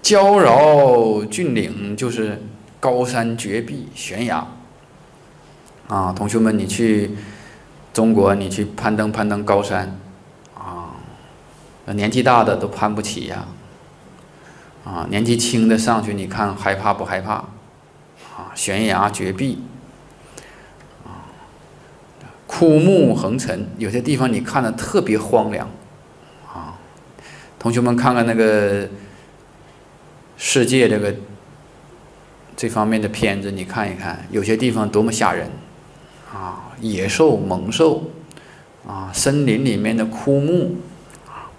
娇娆峻岭就是高山绝壁悬崖。啊，同学们，你去中国，你去攀登攀登高山，啊，年纪大的都攀不起呀，啊，年纪轻的上去，你看害怕不害怕？啊，悬崖绝壁，啊，枯木横陈，有些地方你看的特别荒凉，同学们看看那个世界这个这方面的片子，你看一看，有些地方多么吓人。啊，野兽、猛兽，啊，森林里面的枯木，啊，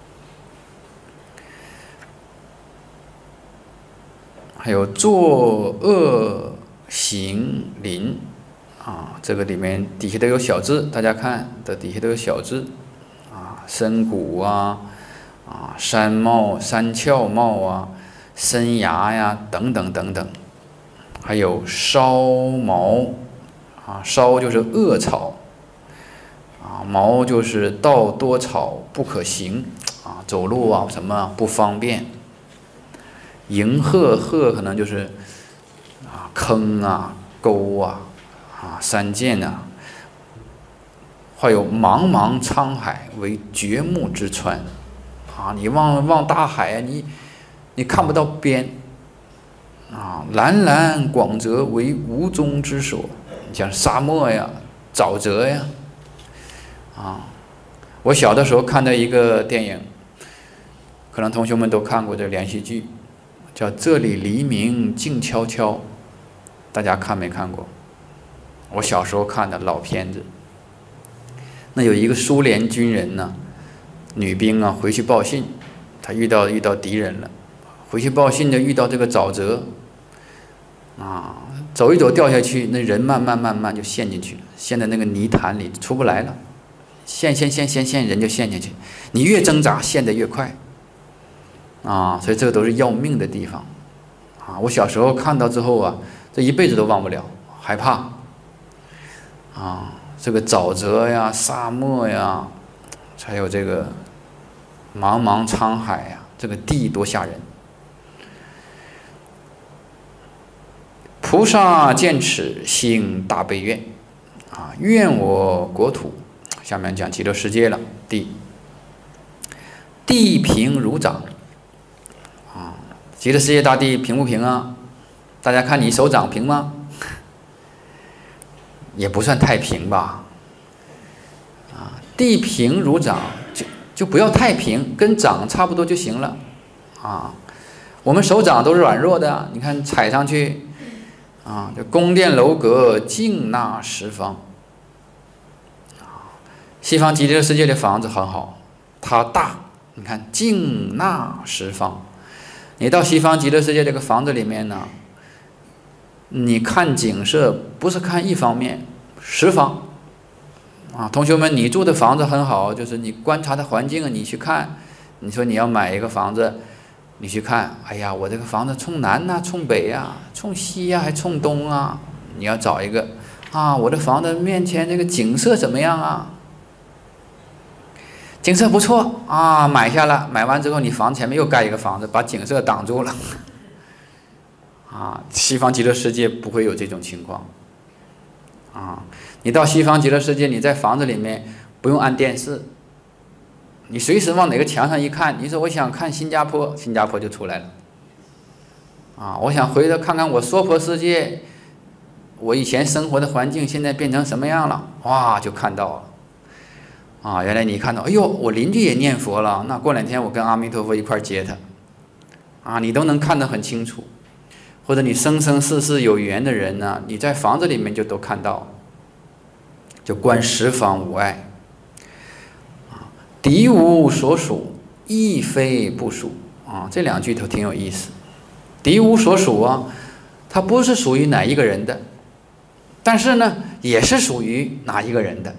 还有作恶行林，啊，这个里面底下都有小字，大家看，这底下都有小字，啊，深谷啊，啊，山茂、山峭茂啊，深崖呀，等等等等，还有烧毛。啊，烧就是恶草，啊，毛就是道多草不可行，啊，走路啊什么不方便。迎壑壑可能就是啊坑啊沟啊啊山涧啊，还有茫茫沧海为绝木之川，啊，你望望大海啊，你你看不到边，啊，蓝蓝广泽为无中之所。你像沙漠呀、沼泽呀，啊，我小的时候看的一个电影，可能同学们都看过这连续剧，叫《这里黎明静悄悄》，大家看没看过？我小时候看的老片子。那有一个苏联军人呢，女兵啊，回去报信，他遇到遇到敌人了，回去报信就遇到这个沼泽，啊。走一走掉下去，那人慢慢慢慢就陷进去了，陷在那个泥潭里出不来了，陷陷陷陷陷，人就陷进去。你越挣扎，陷得越快。啊，所以这个都是要命的地方。啊，我小时候看到之后啊，这一辈子都忘不了，害怕。啊，这个沼泽呀、沙漠呀，还有这个茫茫沧海呀，这个地多吓人。菩萨见此，心大悲愿，啊，愿我国土。下面讲极乐世界了。地，地平如掌，啊，极乐世界大地平不平啊？大家看你手掌平吗？<laughs> 也不算太平吧。啊，地平如掌，就不要太平，跟掌差不多就行了。啊，我们手掌都是软弱的，你看踩上去。啊，这宫殿楼阁静纳十方。西方极乐世界的房子很好，它大，你看静纳十方。你到西方极乐世界这个房子里面呢，你看景色不是看一方面，十方。啊，同学们，你住的房子很好，就是你观察的环境，你去看，你说你要买一个房子。你去看，哎呀，我这个房子冲南呐，冲北呀，冲西呀，还冲东啊？你要找一个，啊，我的房子面前这个景色怎么样啊？景色不错啊，买下了。买完之后，你房前面又盖一个房子，把景色挡住了。啊，西方极乐世界不会有这种情况。啊，你到西方极乐世界，你在房子里面不用按电视。你随时往哪个墙上一看，你说我想看新加坡，新加坡就出来了。啊，我想回头看看我娑婆世界，我以前生活的环境现在变成什么样了？哇，就看到了。啊，原来你看到，哎呦，我邻居也念佛了，那过两天我跟阿弥陀佛一块接他。啊，你都能看得很清楚。或者你生生世世有缘的人呢，你在房子里面就都看到，就观十方无碍。啊敌无所属，亦非不属啊！这两句都挺有意思。敌无所属啊，它不是属于哪一个人的，但是呢，也是属于哪一个人的，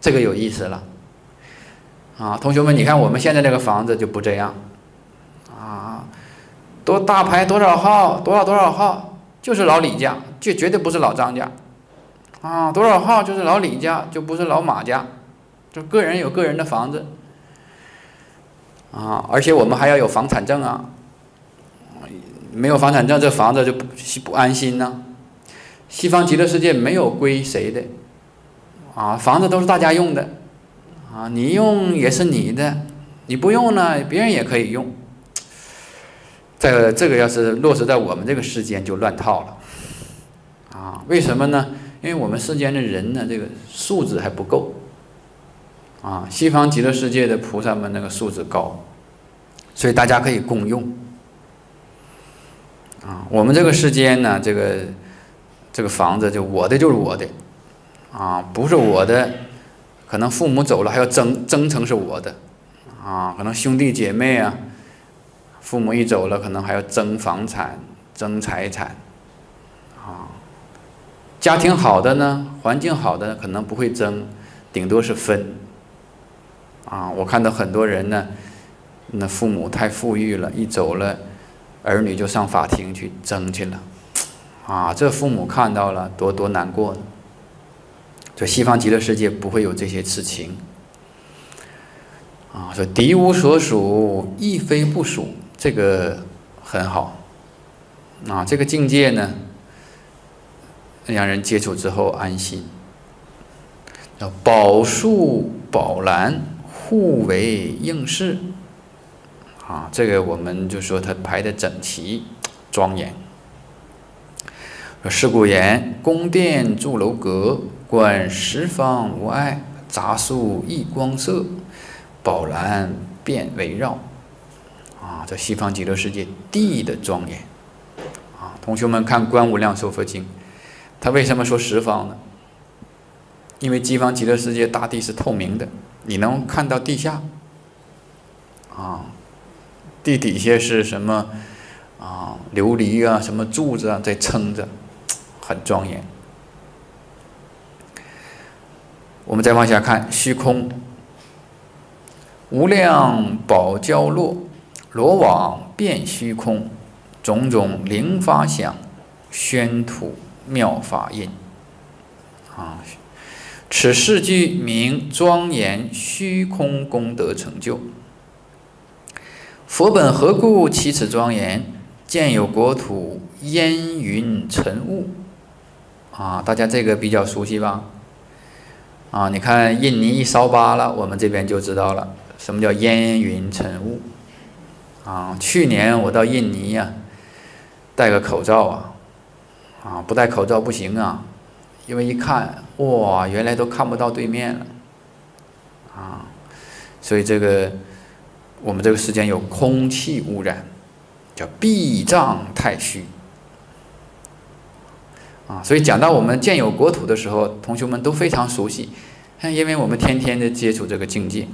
这个有意思了。啊，同学们，你看我们现在这个房子就不这样，啊，多大牌多少号，多少多少号，就是老李家，就绝对不是老张家。啊，多少号就是老李家，就不是老马家。就个人有个人的房子，啊，而且我们还要有房产证啊，没有房产证，这房子就不不安心呢。西方极乐世界没有归谁的，啊，房子都是大家用的，啊，你用也是你的，你不用呢，别人也可以用。这个这个要是落实在我们这个世间就乱套了，啊，为什么呢？因为我们世间的人呢，这个素质还不够，啊，西方极乐世界的菩萨们那个素质高，所以大家可以共用。啊，我们这个世间呢，这个这个房子就我的就是我的，啊，不是我的，可能父母走了还要争争成是我的，啊，可能兄弟姐妹啊，父母一走了，可能还要争房产、争财产，啊，家庭好的呢，环境好的可能不会争，顶多是分，啊，我看到很多人呢，那父母太富裕了，一走了。儿女就上法庭去争去了，啊，这父母看到了多多难过呢。这西方极乐世界不会有这些事情，啊，说敌无所属，亦非不属，这个很好，啊，这个境界呢，让人接触之后安心。叫宝树宝兰，互为应试。啊，这个我们就说它排的整齐、庄严。说是故言：宫殿筑楼阁，观十方无碍；杂树异光色，宝兰遍围绕。啊，这西方极乐世界地的庄严。啊，同学们看《观无量寿佛经》，他为什么说十方呢？因为西方极乐世界大地是透明的，你能看到地下。啊。地底下是什么啊？琉璃啊，什么柱子啊，在撑着，很庄严。我们再往下看，虚空，无量宝交落，罗网遍虚空，种种灵发响，宣吐妙法印。啊，此四句名庄严虚空功德成就。佛本何故其此庄严？见有国土烟云尘雾，啊，大家这个比较熟悉吧？啊，你看印尼一烧巴了，我们这边就知道了，什么叫烟云尘雾？啊，去年我到印尼呀，戴个口罩啊，啊，不戴口罩不行啊，因为一看，哇，原来都看不到对面了，啊，所以这个。我们这个世间有空气污染，叫壁障太虚啊，所以讲到我们建有国土的时候，同学们都非常熟悉，因为我们天天的接触这个境界。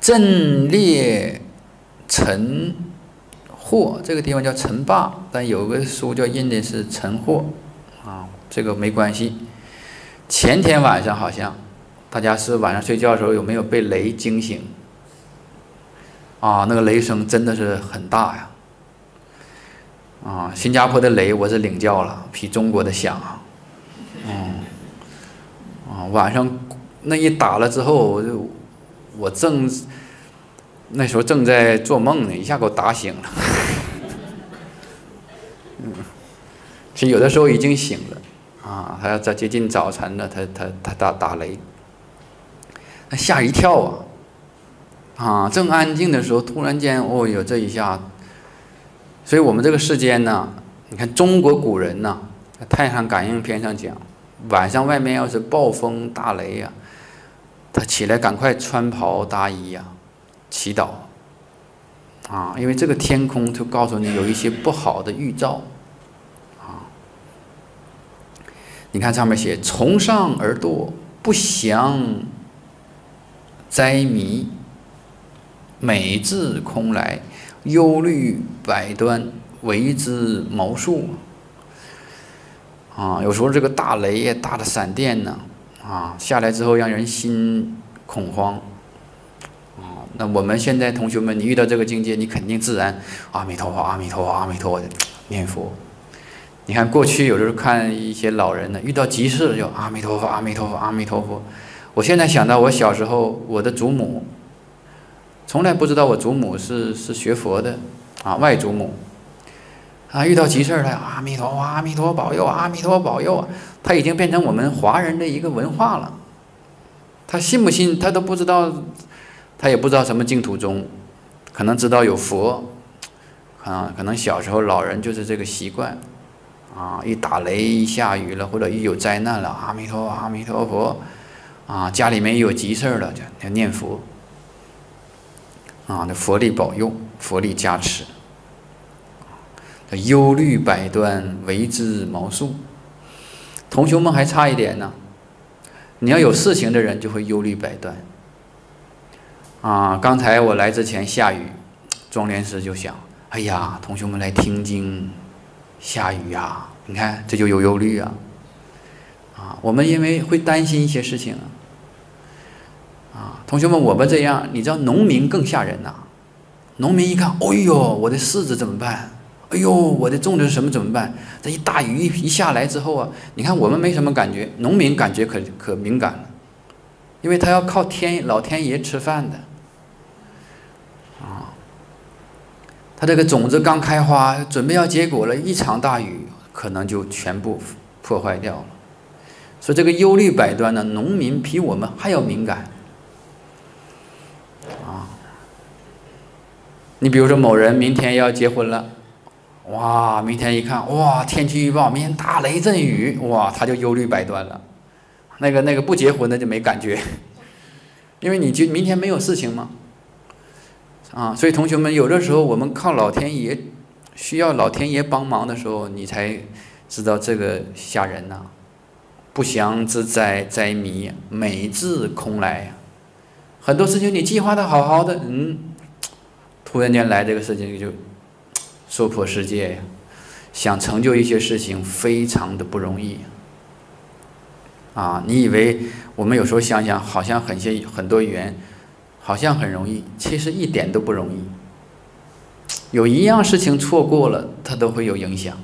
阵列尘霍，这个地方叫陈霸，但有个书叫印的是陈霍啊，这个没关系。前天晚上好像大家是晚上睡觉的时候有没有被雷惊醒？啊，那个雷声真的是很大呀！啊，新加坡的雷我是领教了，比中国的响啊。嗯，啊，晚上那一打了之后，我就我正那时候正在做梦呢，一下给我打醒了。嗯，其实有的时候已经醒了，啊，他要在接近早晨了，他他他打打雷，那吓一跳啊！啊，正安静的时候，突然间，哦哟，这一下，所以我们这个世间呢，你看中国古人呢，《太上感应篇》上讲，晚上外面要是暴风大雷呀，他起来赶快穿袍搭衣呀，祈祷，啊，因为这个天空就告诉你有一些不好的预兆，啊，你看上面写从上而堕，不祥灾迷。美自空来，忧虑百端，为之毛数。啊，有时候这个大雷呀、大的闪电呢，啊，下来之后让人心恐慌。那我们现在同学们，你遇到这个境界，你肯定自然阿弥陀佛，阿弥陀佛，阿弥陀佛的念佛。你看过去有时候看一些老人呢，遇到急事就阿弥陀佛，阿弥陀佛，阿弥陀佛。我现在想到我小时候，我的祖母。从来不知道我祖母是是学佛的，啊，外祖母，啊，遇到急事儿了，阿弥陀佛，阿弥陀保佑，阿弥陀保佑啊！他已经变成我们华人的一个文化了。他信不信，他都不知道，他也不知道什么净土宗，可能知道有佛，啊，可能小时候老人就是这个习惯，啊，一打雷、一下雨了，或者一有灾难了，阿弥陀，阿弥陀佛，啊，家里面有急事儿了，就就念佛，啊，那佛力保佑，佛力加持。忧虑百端，为之毛素。同学们还差一点呢。你要有事情的人就会忧虑百端。啊，刚才我来之前下雨，庄莲师就想：哎呀，同学们来听经，下雨呀，你看这就有忧虑啊。啊，我们因为会担心一些事情。啊，同学们，我们这样，你知道农民更吓人呐。农民一看，哎呦，我的柿子怎么办？哎呦，我的种的什么怎么办？这一大雨一一下来之后啊，你看我们没什么感觉，农民感觉可可敏感了，因为他要靠天老天爷吃饭的，他这个种子刚开花，准备要结果了，一场大雨可能就全部破坏掉了。所以这个忧虑百端呢，农民比我们还要敏感，啊，你比如说某人明天要结婚了。哇，明天一看，哇，天气预报明天大雷阵雨，哇，他就忧虑百端了。那个那个不结婚的就没感觉，<laughs> 因为你就明天没有事情嘛。啊，所以同学们，有的时候我们靠老天爷，需要老天爷帮忙的时候，你才知道这个吓人呐。不祥之灾灾迷，每至空来呀。很多事情你计划的好好的，嗯，突然间来这个事情就。说破世界呀，想成就一些事情非常的不容易。啊，你以为我们有时候想想，好像很些很多缘，好像很容易，其实一点都不容易。有一样事情错过了，它都会有影响。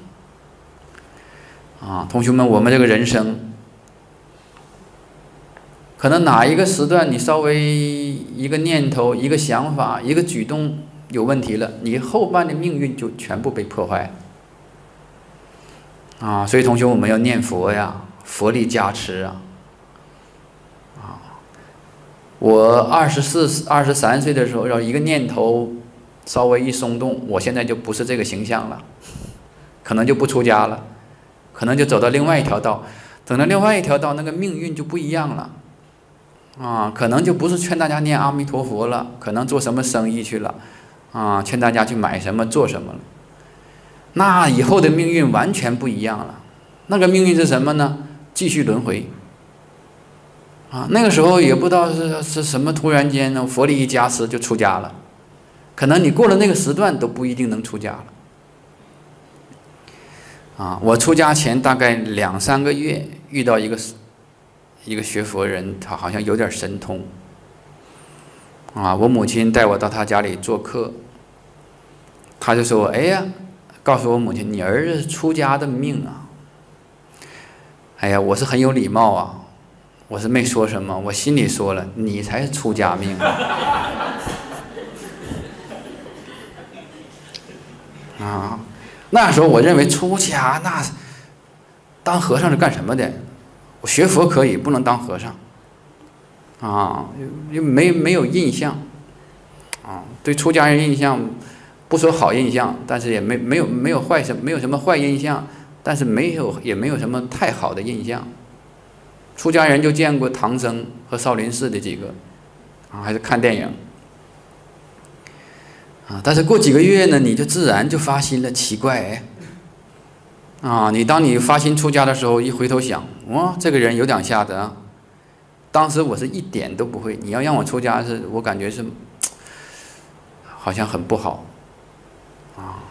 啊，同学们，我们这个人生，可能哪一个时段你稍微一个念头、一个想法、一个举动。有问题了，你后半的命运就全部被破坏了啊！所以同学，我们要念佛呀，佛力加持！啊，我二十四、二十三岁的时候，要一个念头稍微一松动，我现在就不是这个形象了，可能就不出家了，可能就走到另外一条道，走到另外一条道，那个命运就不一样了啊！可能就不是劝大家念阿弥陀佛了，可能做什么生意去了。啊，劝大家去买什么做什么了，那以后的命运完全不一样了。那个命运是什么呢？继续轮回。啊，那个时候也不知道是是什么，突然间呢，佛力一加持就出家了。可能你过了那个时段都不一定能出家了。啊，我出家前大概两三个月遇到一个一个学佛人，他好像有点神通。啊，我母亲带我到他家里做客。他就说：“哎呀，告诉我母亲，你儿子出家的命啊！哎呀，我是很有礼貌啊，我是没说什么，我心里说了，你才是出家命。<laughs> 啊，那时候我认为出家那当和尚是干什么的？我学佛可以，不能当和尚。啊，又没没有印象，啊，对出家人印象。”不说好印象，但是也没没有没有坏什没有什么坏印象，但是没有也没有什么太好的印象。出家人就见过唐僧和少林寺的几个，啊，还是看电影，啊，但是过几个月呢，你就自然就发心了，奇怪，啊，你当你发心出家的时候，一回头想，哇，这个人有两下子啊，当时我是一点都不会，你要让我出家是，我感觉是，好像很不好。啊，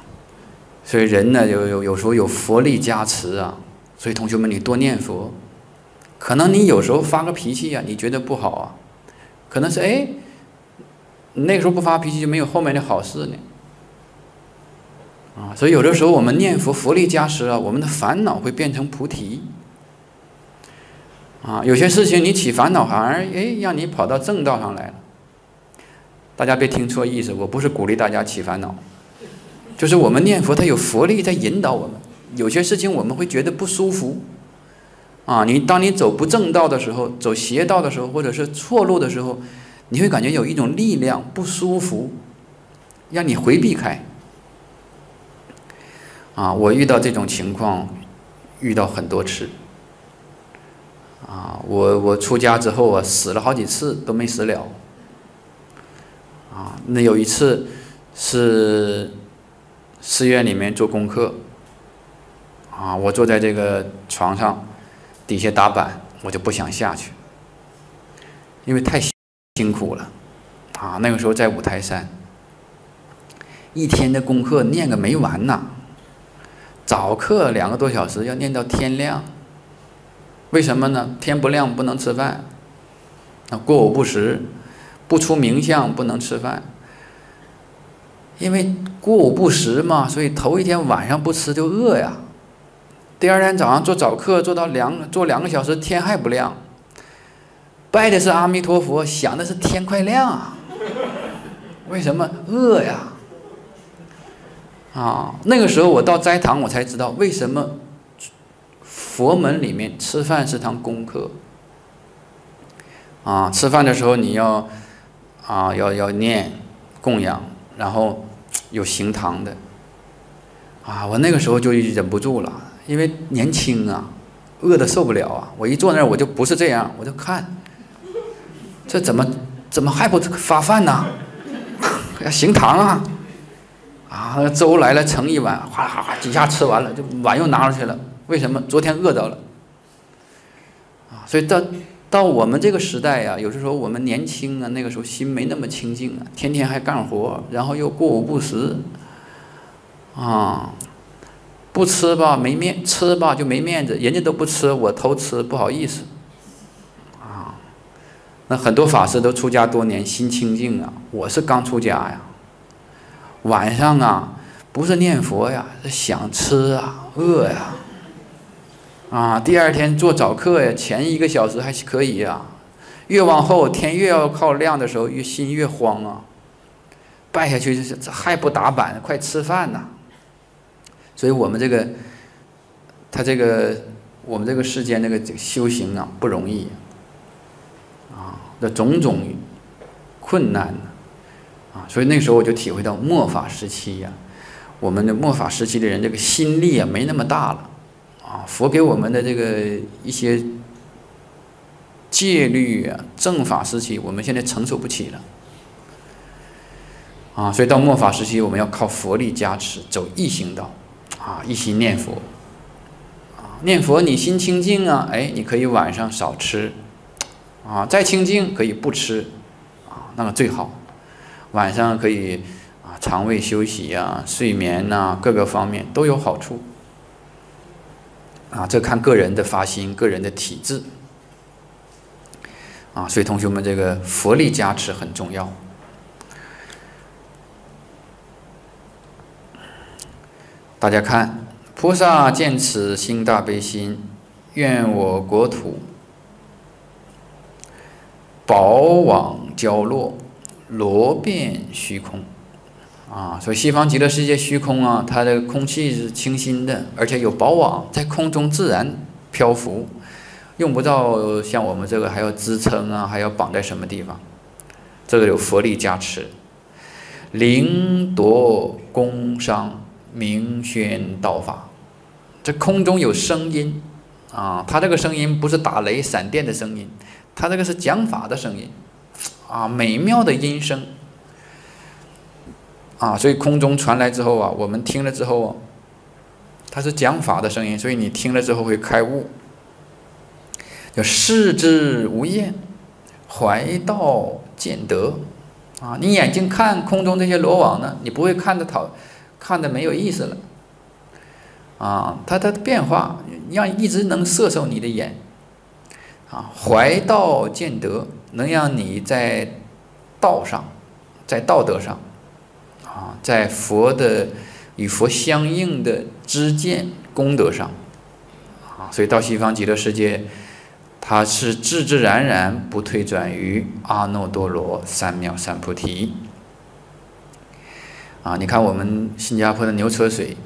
所以人呢，有有有时候有佛力加持啊，所以同学们你多念佛。可能你有时候发个脾气呀，你觉得不好啊，可能是哎，那时候不发脾气就没有后面的好事呢。啊，所以有的时候我们念佛，佛力加持啊，我们的烦恼会变成菩提。啊，有些事情你起烦恼，反而哎让你跑到正道上来了。大家别听错意思，我不是鼓励大家起烦恼。就是我们念佛，它有佛力在引导我们。有些事情我们会觉得不舒服，啊，你当你走不正道的时候，走邪道的时候，或者是错路的时候，你会感觉有一种力量不舒服，让你回避开。啊，我遇到这种情况，遇到很多次。啊，我我出家之后啊，死了好几次都没死了。啊，那有一次是寺院里面做功课。啊，我坐在这个床上，底下打板，我就不想下去，因为太辛苦了。啊，那个时候在五台山，一天的功课念个没完呐。早课两个多小时，要念到天亮。为什么呢？天不亮不能吃饭。那，过午不食，不出名相不能吃饭。因为过午不食嘛，所以头一天晚上不吃就饿呀。第二天早上做早课，做到两做两个小时，天还不亮。拜的是阿弥陀佛，想的是天快亮啊。为什么饿呀？啊，那个时候我到斋堂，我才知道为什么佛门里面吃饭是堂功课。啊，吃饭的时候你要啊要要念供养，然后有行堂的。啊，我那个时候就忍不住了，因为年轻啊，饿的受不了啊。我一坐那儿，我就不是这样，我就看，这怎么怎么还不发饭呢？<laughs> 要行堂啊！啊，粥来了，盛一碗，哗哗哗，几下吃完了，就碗又拿出去了。为什么？昨天饿到了。啊，所以到到我们这个时代呀，有的时候我们年轻啊，那个时候心没那么清净啊，天天还干活，然后又过午不食。啊，不吃吧没面，吃吧就没面子，人家都不吃，我偷吃不好意思。啊，那很多法师都出家多年，心清净啊，我是刚出家呀。晚上啊，不是念佛呀，是想吃啊，饿呀。啊，第二天做早课呀，前一个小时还可以呀，越往后天越要靠亮的时候，越心越慌啊。拜下去就是还不打板，快吃饭呐。所以我们这个，他这个我们这个世间那个修行啊不容易，啊，的种种困难。啊，所以那时候我就体会到末法时期呀，我们的末法时期的人这个心力啊没那么大了，啊，佛给我们的这个一些戒律啊正法时期，我们现在承受不起了，啊，所以到末法时期，我们要靠佛力加持，走一行道，啊，一心念佛，啊，念佛你心清净啊，哎，你可以晚上少吃，啊，再清净可以不吃，啊，那么最好。晚上可以啊，肠胃休息呀，睡眠呐，各个方面都有好处。啊，这看个人的发心，个人的体质。啊，所以同学们，这个佛力加持很重要。大家看，菩萨见此心大悲心，愿我国土宝网交落。罗遍虚空，啊，所以西方极乐世界虚空啊，它的空气是清新的，而且有宝网在空中自然漂浮，用不到像我们这个还要支撑啊，还要绑在什么地方，这个有佛力加持，灵夺工商明宣道法，这空中有声音，啊，它这个声音不是打雷闪电的声音，它这个是讲法的声音。啊，美妙的音声，啊，所以空中传来之后啊，我们听了之后啊，它是讲法的声音，所以你听了之后会开悟，叫视之无厌，怀道见德，啊，你眼睛看空中这些罗网呢，你不会看着讨，看的没有意思了，啊，它它的变化让一直能摄受你的眼，啊，怀道见德。能让你在道上，在道德上，啊，在佛的与佛相应的知见功德上，啊，所以到西方极乐世界，它是自自然然不退转于阿耨多罗三藐三菩提，啊，你看我们新加坡的牛车水，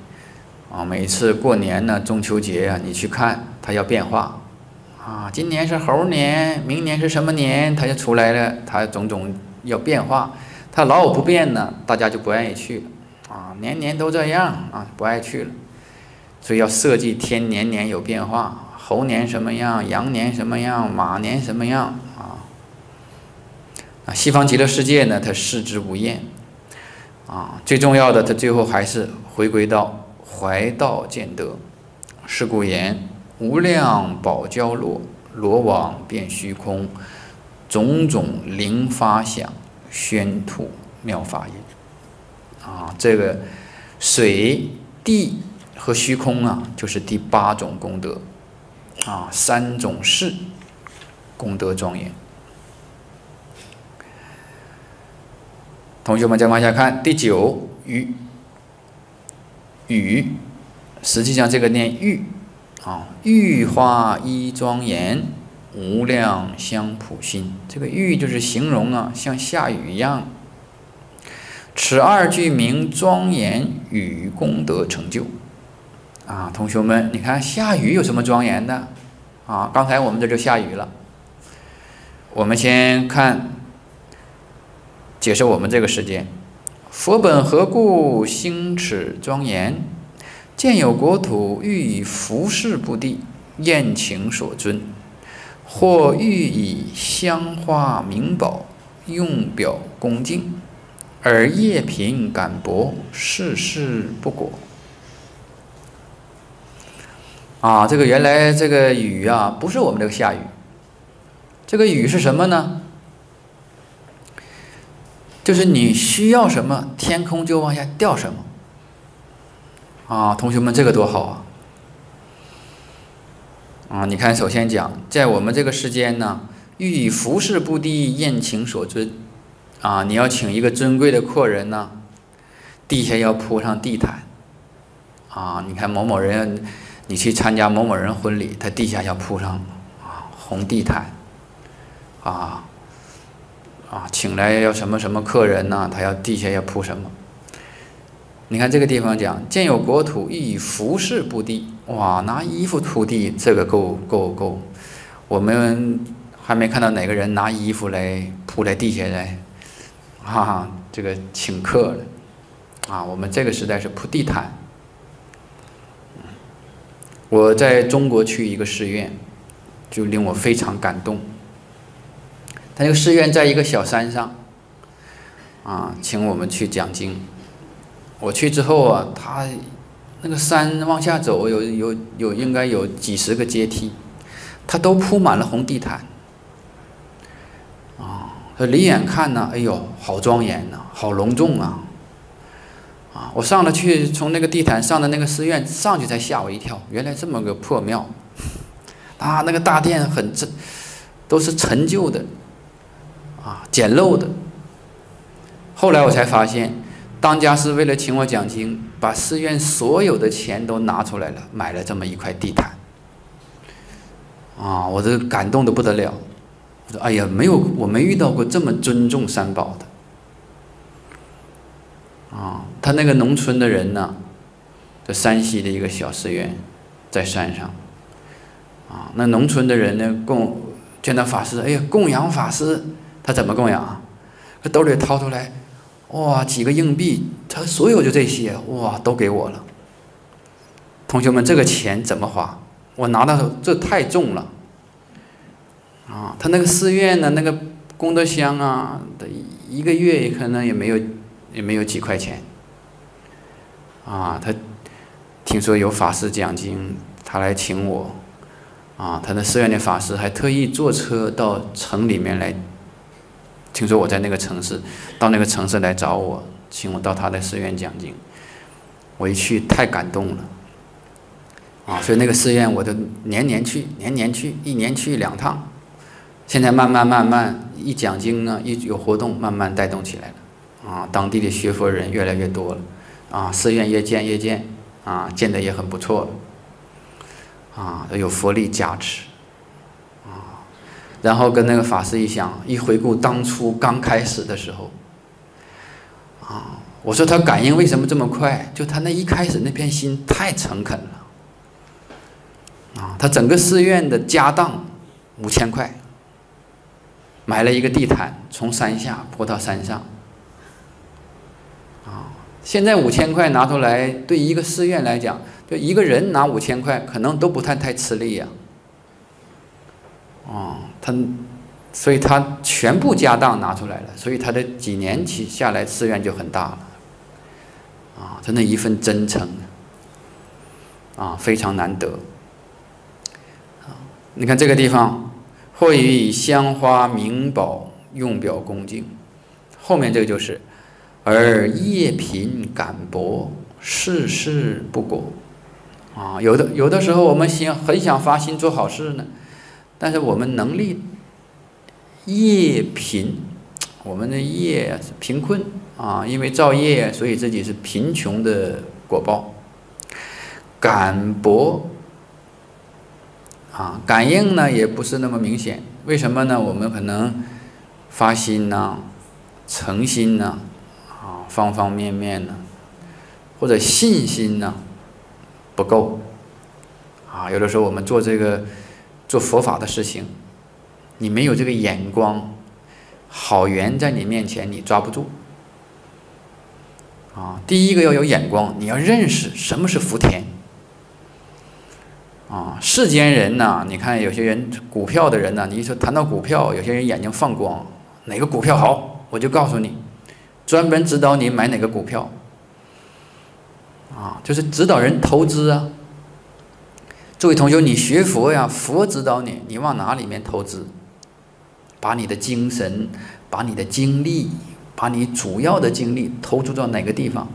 啊，每次过年呢，中秋节啊，你去看它要变化，啊，今年是猴年，明年是什么年，它就出来了，它种种要变化，它老有不变呢，大家就不愿意去，啊，年年都这样啊，不爱去了，所以要设计天年年有变化，猴年什么样，羊年什么样，马年什么样啊，啊，西方极乐世界呢，它视之无厌。啊，最重要的，他最后还是回归到怀道见德。是故言无量宝交罗，罗网遍虚空，种种灵发响，宣吐妙法音。啊，这个水、地和虚空啊，就是第八种功德。啊，三种事，功德庄严。同学们再往下看，第九雨，雨，实际上这个念玉，啊，玉花一庄严，无量香普心。这个玉就是形容啊，像下雨一样。此二句名庄严与功德成就。啊，同学们，你看下雨有什么庄严的？啊，刚才我们这就下雨了。我们先看。解释我们这个世界，佛本何故兴此庄严？见有国土欲以服饰布地，宴请所尊，或欲以香花名宝用表恭敬，而业贫感薄，事事不果。啊，这个原来这个雨啊，不是我们这个下雨，这个雨是什么呢？就是你需要什么，天空就往下掉什么。啊，同学们，这个多好啊！啊，你看，首先讲，在我们这个世间呢，欲以服饰不低，宴请所尊。啊，你要请一个尊贵的客人呢，地下要铺上地毯。啊，你看某某人，你去参加某某人婚礼，他地下要铺上啊红地毯。啊。啊，请来要什么什么客人呢？他要地下要铺什么？你看这个地方讲，见有国土欲以服饰布地，哇，拿衣服铺地，这个够够够。我们还没看到哪个人拿衣服来铺在地下来，哈哈，这个请客的，啊，我们这个时代是铺地毯。我在中国去一个寺院，就令我非常感动。他那个寺院在一个小山上，啊，请我们去讲经。我去之后啊，他那个山往下走，有有有应该有几十个阶梯，他都铺满了红地毯。啊，他离远看呢，哎呦，好庄严呐，好隆重啊！啊，我上了去，从那个地毯上的那个寺院上去才吓我一跳，原来这么个破庙。啊，那个大殿很这都是陈旧的。啊，简陋的。后来我才发现，当家是为了请我讲经，把寺院所有的钱都拿出来了，买了这么一块地毯。啊，我这感动的不得了。我说：“哎呀，没有，我没遇到过这么尊重三宝的。”啊，他那个农村的人呢，在山西的一个小寺院，在山上。啊，那农村的人呢，供见到法师，哎呀，供养法师。他怎么供养啊？他兜里掏出来，哇，几个硬币，他所有就这些，哇，都给我了。同学们，这个钱怎么花？我拿到手，这太重了。啊，他那个寺院的那个功德箱啊，一个月可能也没有，也没有几块钱。啊，他听说有法师讲经，他来请我。啊，他的寺院的法师还特意坐车到城里面来。听说我在那个城市，到那个城市来找我，请我到他的寺院讲经。我一去太感动了，啊，所以那个寺院我都年年去，年年去，一年去两趟。现在慢慢慢慢一讲经呢，一有活动，慢慢带动起来了，啊，当地的学佛人越来越多了，啊，寺院越建越建，啊，建的也很不错了，啊，有佛力加持。然后跟那个法师一想，一回顾当初刚开始的时候，啊，我说他感应为什么这么快？就他那一开始那片心太诚恳了。啊，他整个寺院的家当五千块，买了一个地毯，从山下铺到山上。啊，现在五千块拿出来，对一个寺院来讲，就一个人拿五千块，可能都不太太吃力呀。哦，他，所以他全部家当拿出来了，所以他的几年起下来，寺院就很大了。啊，他那一份真诚，啊，非常难得。啊你看这个地方，或以香花名宝用表恭敬，后面这个就是，而业贫感薄，事事不果。啊，有的有的时候我们想很想发心做好事呢，但是我们能力业贫，我们的业是贫困啊，因为造业，所以自己是贫穷的果报，感薄。啊，感应呢也不是那么明显，为什么呢？我们可能发心呢，诚心呢，啊，方方面面呢，或者信心呢不够，啊，有的时候我们做这个做佛法的事情，你没有这个眼光，好缘在你面前你抓不住，啊，第一个要有眼光，你要认识什么是福田。啊，世间人呐，你看有些人股票的人呐，你一说谈到股票，有些人眼睛放光，哪个股票好，我就告诉你，专门指导你买哪个股票。啊，就是指导人投资啊。这位同学，你学佛呀，佛指导你，你往哪里面投资？把你的精神，把你的精力，把你主要的精力投注到哪个地方？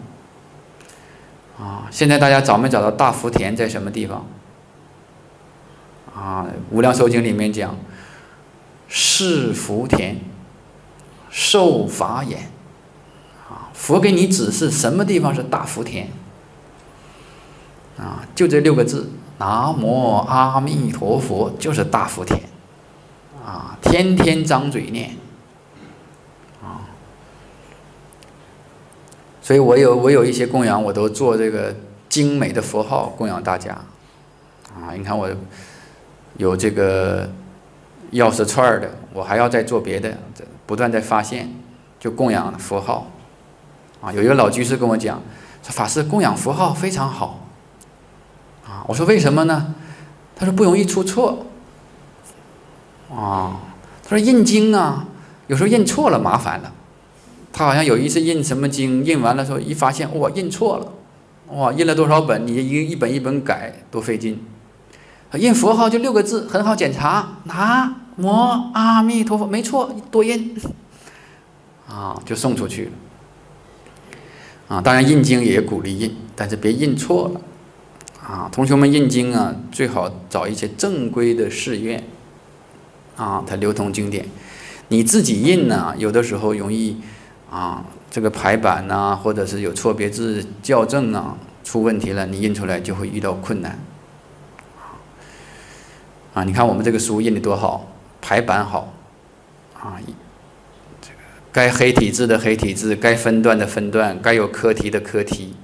啊，现在大家找没找到大福田在什么地方？啊，《无量寿经》里面讲，是福田，受法眼。啊，佛给你指示什么地方是大福田？啊，就这六个字，南无阿弥陀佛，就是大福田。啊，天天张嘴念。啊，所以我有我有一些供养，我都做这个精美的佛号供养大家。啊，你看我。有这个钥匙串的，我还要再做别的，不断在发现，就供养佛号，啊，有一个老居士跟我讲，说法师供养佛号非常好，啊，我说为什么呢？他说不容易出错，啊，他说印经啊，有时候印错了麻烦了，他好像有一次印什么经，印完了说一发现哇印错了，哇印了多少本，你一一本一本改多费劲。印佛号就六个字，很好检查。南无阿弥陀佛，没错，多印，啊，就送出去了。啊，当然印经也鼓励印，但是别印错了。啊，同学们印经啊，最好找一些正规的寺院，啊，它流通经典。你自己印呢，有的时候容易啊，这个排版呐，或者是有错别字校正啊，出问题了，你印出来就会遇到困难。啊，你看我们这个书印的多好，排版好，啊，这个该黑体字的黑体字，该分段的分段，该有课题的课题，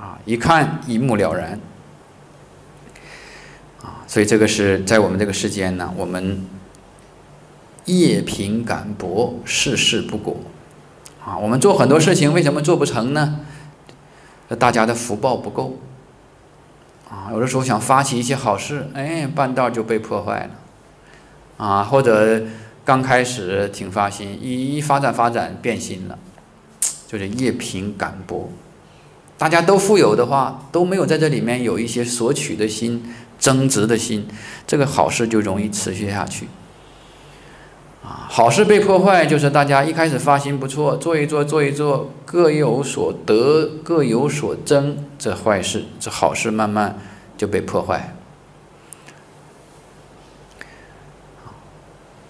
啊，一看一目了然，所以这个是在我们这个世间呢，我们业贫感薄，事事不果，啊，我们做很多事情为什么做不成呢？大家的福报不够。啊，有的时候想发起一些好事，哎，半道就被破坏了，啊，或者刚开始挺发心，一一发展发展变心了，就是业贫感薄。大家都富有的话，都没有在这里面有一些索取的心、增值的心，这个好事就容易持续下去。啊，好事被破坏，就是大家一开始发心不错，做一做，做一做，各有所得，各有所争，这坏事，这好事慢慢就被破坏。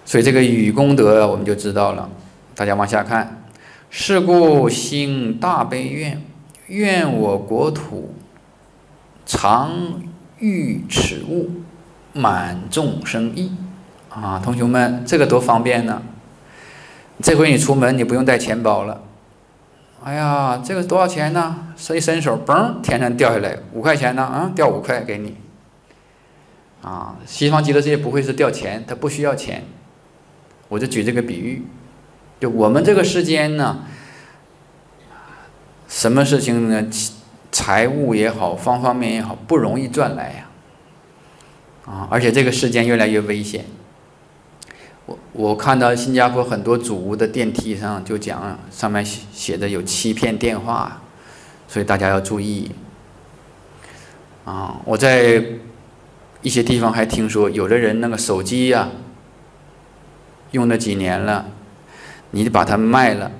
所以这个与功德我们就知道了。大家往下看，是故兴大悲愿，愿我国土常遇此物，满众生意。啊，同学们，这个多方便呢！这回你出门你不用带钱包了，哎呀，这个多少钱呢？伸一伸手，嘣，天上掉下来五块钱呢，啊，掉五块给你。啊，西方极乐世界不会是掉钱，它不需要钱。我就举这个比喻，就我们这个世间呢，什么事情呢？财务也好，方方面面也好，不容易赚来呀。啊，而且这个世间越来越危险。我我看到新加坡很多主屋的电梯上就讲，上面写写的有欺骗电话，所以大家要注意。啊，我在一些地方还听说，有的人那个手机呀，用了几年了，你把它卖了，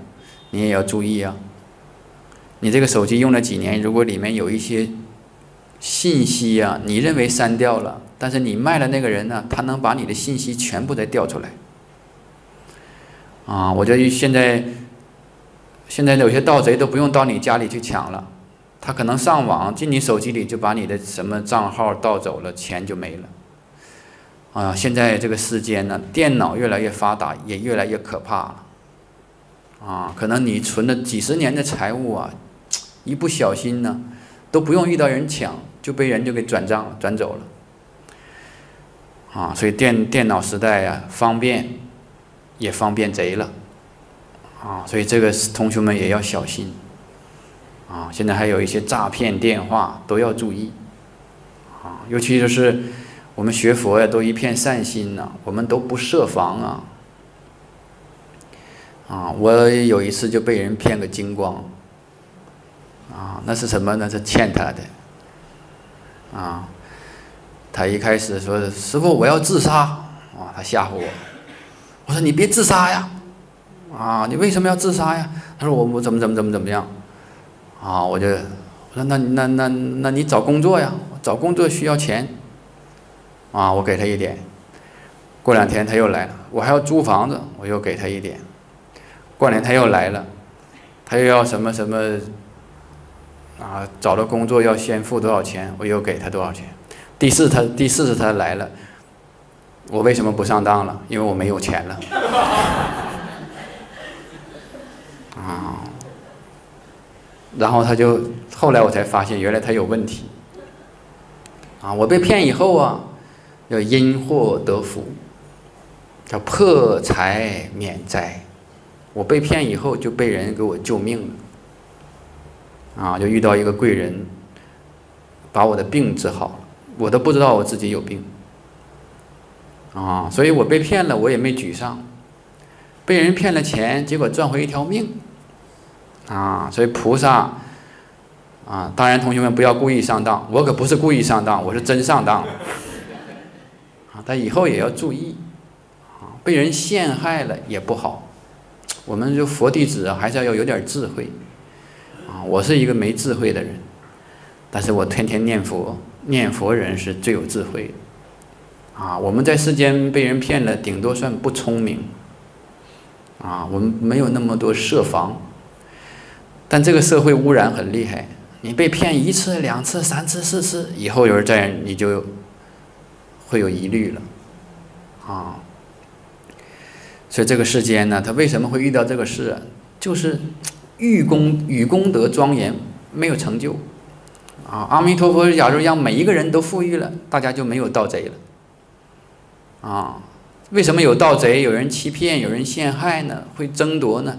你也要注意啊。你这个手机用了几年，如果里面有一些信息呀，你认为删掉了。但是你卖了那个人呢，他能把你的信息全部再调出来。啊，我觉得现在，现在有些盗贼都不用到你家里去抢了，他可能上网进你手机里就把你的什么账号盗走了，钱就没了。啊，现在这个世间呢，电脑越来越发达，也越来越可怕了。啊，可能你存了几十年的财物啊，一不小心呢，都不用遇到人抢，就被人就给转账转走了。啊，所以电电脑时代呀，方便，也方便贼了，啊，所以这个同学们也要小心，啊，现在还有一些诈骗电话都要注意，啊，尤其就是我们学佛呀，都一片善心呐，我们都不设防啊，啊，我有一次就被人骗个精光，啊，那是什么？那是欠他的，啊。他一开始说：“师傅，我要自杀。”啊，他吓唬我。我说：“你别自杀呀！啊，你为什么要自杀呀？”他说：“我我怎么怎么怎么怎么样？”啊，我就我说：“那那那那你找工作呀？找工作需要钱。”啊，我给他一点。过两天他又来了，我还要租房子，我又给他一点。过两天他又来了，他又要什么什么？啊，找了工作要先付多少钱？我又给他多少钱？第四，他第四次他来了，我为什么不上当了？因为我没有钱了。<laughs> 啊，然后他就后来我才发现，原来他有问题。啊，我被骗以后啊，要因祸得福，叫破财免灾。我被骗以后就被人给我救命了。啊，就遇到一个贵人，把我的病治好了。我都不知道我自己有病，啊，所以我被骗了，我也没沮丧，被人骗了钱，结果赚回一条命，啊，所以菩萨，啊，当然同学们不要故意上当，我可不是故意上当，我是真上当，啊，但以后也要注意，啊，被人陷害了也不好，我们就佛弟子还是要有点智慧，啊，我是一个没智慧的人，但是我天天念佛。念佛人是最有智慧的，啊，我们在世间被人骗了，顶多算不聪明，啊，我们没有那么多设防，但这个社会污染很厉害，你被骗一次、两次、三次、四次，以后有人再你就会有疑虑了，啊，所以这个世间呢，他为什么会遇到这个事啊？就是欲功与功德庄严没有成就。啊，阿弥陀佛，假如让每一个人都富裕了，大家就没有盗贼了。啊，为什么有盗贼、有人欺骗、有人陷害呢？会争夺呢？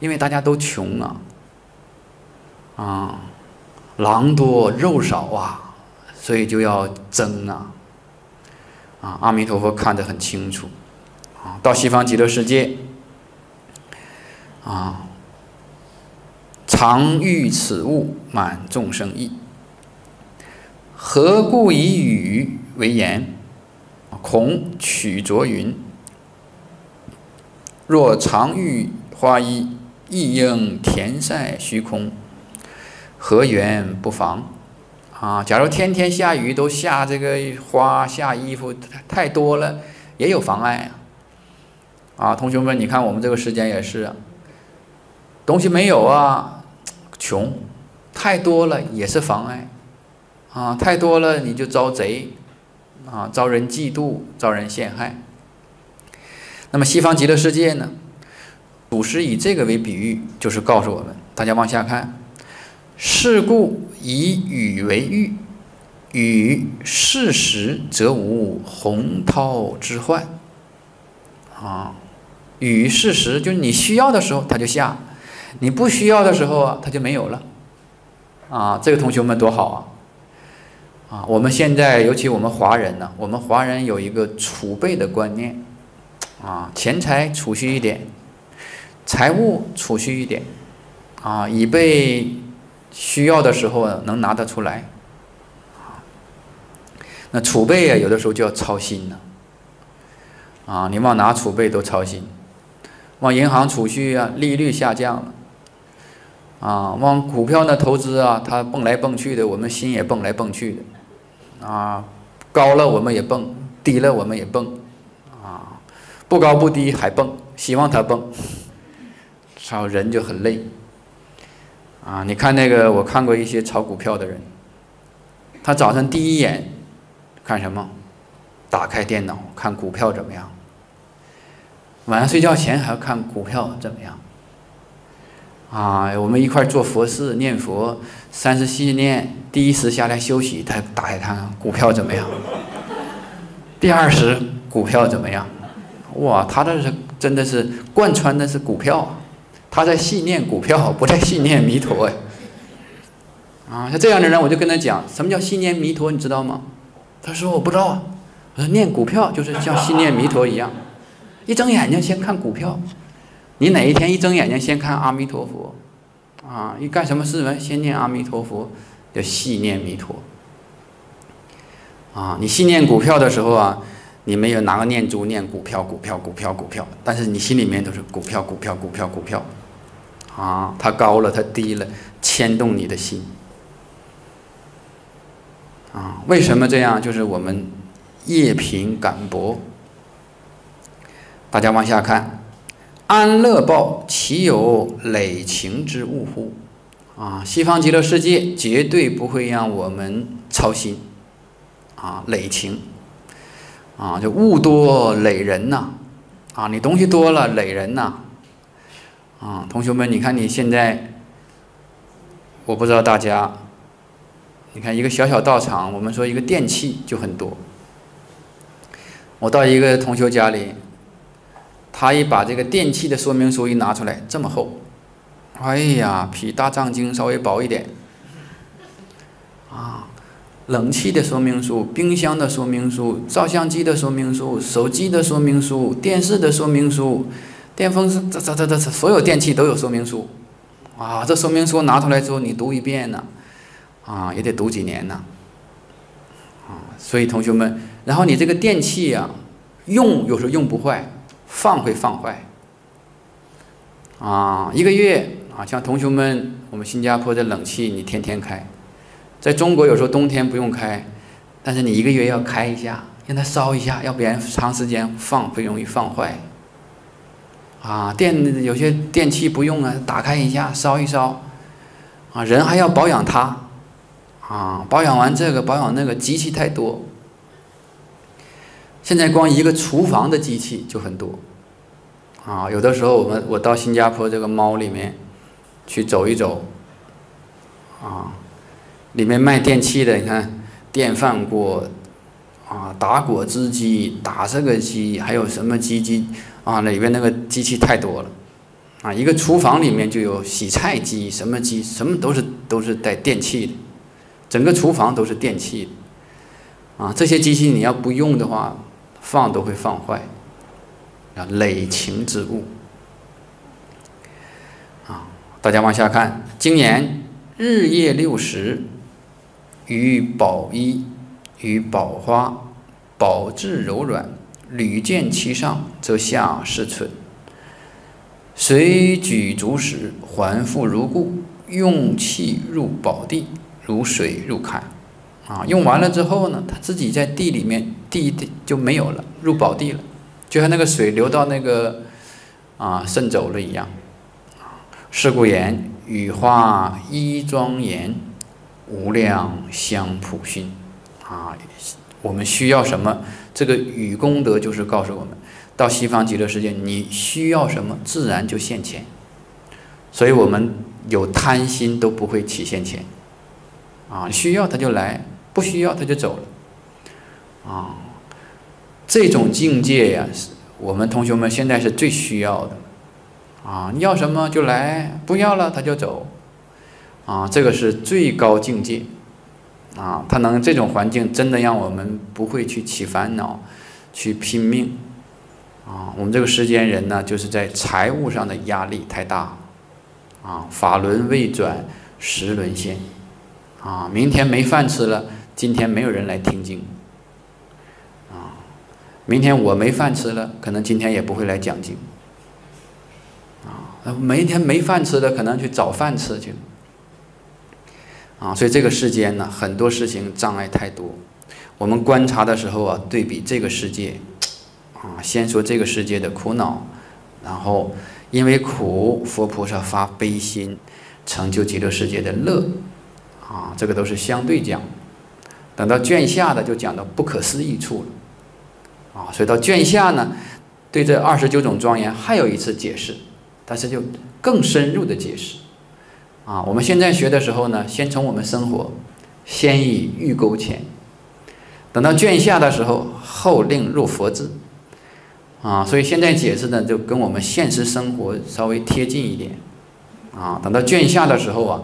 因为大家都穷啊。啊，狼多肉少啊，所以就要争啊。啊，阿弥陀佛看得很清楚。啊，到西方极乐世界，啊，常遇此物，满众生意。何故以语为言？恐取着云：若常遇花衣，亦应填塞虚空，何缘不妨？啊，假如天天下雨，都下这个花，下衣服太多了，也有妨碍啊！啊，同学们，你看我们这个时间也是，东西没有啊，穷，太多了也是妨碍。啊，太多了你就招贼，啊，招人嫉妒，招人陷害。那么西方极乐世界呢？祖师以这个为比喻，就是告诉我们，大家往下看，是故以雨为喻，禹适时则无洪涛之患。啊，雨适时就是你需要的时候它就下，你不需要的时候啊它就没有了。啊，这个同学们多好啊！啊，我们现在尤其我们华人呢，我们华人有一个储备的观念，啊，钱财储蓄一点，财务储蓄一点，啊，以备需要的时候能拿得出来。那储备啊，有的时候就要操心了。啊，你往哪储备都操心，往银行储蓄啊，利率下降了。啊，往股票那投资啊，它蹦来蹦去的，我们心也蹦来蹦去的。啊，高了我们也蹦，低了我们也蹦，啊，不高不低还蹦，希望它蹦，操人就很累。啊，你看那个，我看过一些炒股票的人，他早上第一眼看什么？打开电脑看股票怎么样？晚上睡觉前还要看股票怎么样？啊，我们一块做佛事念佛，三十系念，第一时下来休息，他打开看看股票怎么样？第二时股票怎么样？哇，他这是真的是贯穿的是股票，他在信念股票，不在信念弥陀哎。啊，像这样的人，我就跟他讲，什么叫信念弥陀，你知道吗？他说我不知道啊。我说念股票就是像信念弥陀一样，一睁眼睛先看股票。你哪一天一睁眼睛先看阿弥陀佛，啊，一干什么事完先念阿弥陀佛，叫细念弥陀。啊，你信念股票的时候啊，你没有拿个念珠念股票股票股票股票，但是你心里面都是股票股票股票股票，啊，它高了它低了，牵动你的心。啊，为什么这样？就是我们业贫感薄。大家往下看。安乐报岂有累情之物乎？啊，西方极乐世界绝对不会让我们操心，啊，累情，啊，就物多累人呐，啊，你东西多了累人呐，啊，同学们，你看你现在，我不知道大家，你看一个小小道场，我们说一个电器就很多，我到一个同学家里。他一把这个电器的说明书一拿出来，这么厚，哎呀，比大藏经稍微薄一点。啊，冷气的说明书、冰箱的说明书、照相机的说明书、手机的说明书、电视的说明书、电风扇，这这这这所有电器都有说明书。啊，这说明书拿出来之后，你读一遍呢，啊，也得读几年呢。啊，所以同学们，然后你这个电器呀，用有时候用不坏。放会放坏，啊，一个月啊，像同学们，我们新加坡的冷气你天天开，在中国有时候冬天不用开，但是你一个月要开一下，让它烧一下，要不然长时间放会容易放坏。啊，电有些电器不用啊，打开一下烧一烧，啊，人还要保养它，啊，保养完这个保养那个，机器太多。现在光一个厨房的机器就很多，啊，有的时候我们我到新加坡这个猫里面去走一走，啊，里面卖电器的，你看电饭锅，啊，打果汁机、打这个机，还有什么机机，啊，里面那个机器太多了，啊，一个厨房里面就有洗菜机，什么机，什么都是都是带电器的，整个厨房都是电器的，啊，这些机器你要不用的话。放都会放坏，啊，累情之物，啊，大家往下看，今年日夜六时，与宝衣，与宝花，宝质柔软，屡见其上，则下是存。随举足时，还复如故，用气入宝地，如水入坎。啊，用完了之后呢，它自己在地里面，地地就没有了，入宝地了，就像那个水流到那个啊渗走了一样。是故言雨化衣庄严，无量香普熏。啊，我们需要什么？这个雨功德就是告诉我们，到西方极乐世界，你需要什么，自然就现前。所以我们有贪心都不会起现前，啊，需要他就来，不需要他就走了，啊，这种境界呀，是我们同学们现在是最需要的，啊，你要什么就来，不要了他就走，啊，这个是最高境界，啊，他能这种环境真的让我们不会去起烦恼，去拼命，啊，我们这个世间人呢，就是在财务上的压力太大。啊，法轮未转，时轮现。啊，明天没饭吃了，今天没有人来听经。啊，明天我没饭吃了，可能今天也不会来讲经。啊，明天没饭吃的，可能去找饭吃去。啊，所以这个世间呢，很多事情障碍太多。我们观察的时候啊，对比这个世界，啊，先说这个世界的苦恼，然后。因为苦，佛菩萨发悲心，成就极乐世界的乐，啊，这个都是相对讲。等到卷下的就讲到不可思议处了，啊，所以到卷下呢，对这二十九种庄严还有一次解释，但是就更深入的解释，啊，我们现在学的时候呢，先从我们生活，先以欲钩前，等到卷下的时候，后令入佛智。啊，所以现在解释呢，就跟我们现实生活稍微贴近一点，啊，等到卷下的时候啊，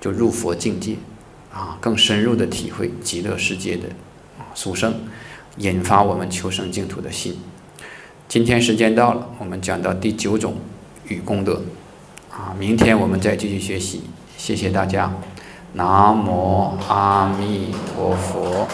就入佛境界，啊，更深入的体会极乐世界的啊殊胜，引发我们求生净土的心。今天时间到了，我们讲到第九种与功德，啊，明天我们再继续学习，谢谢大家，南无阿弥陀佛。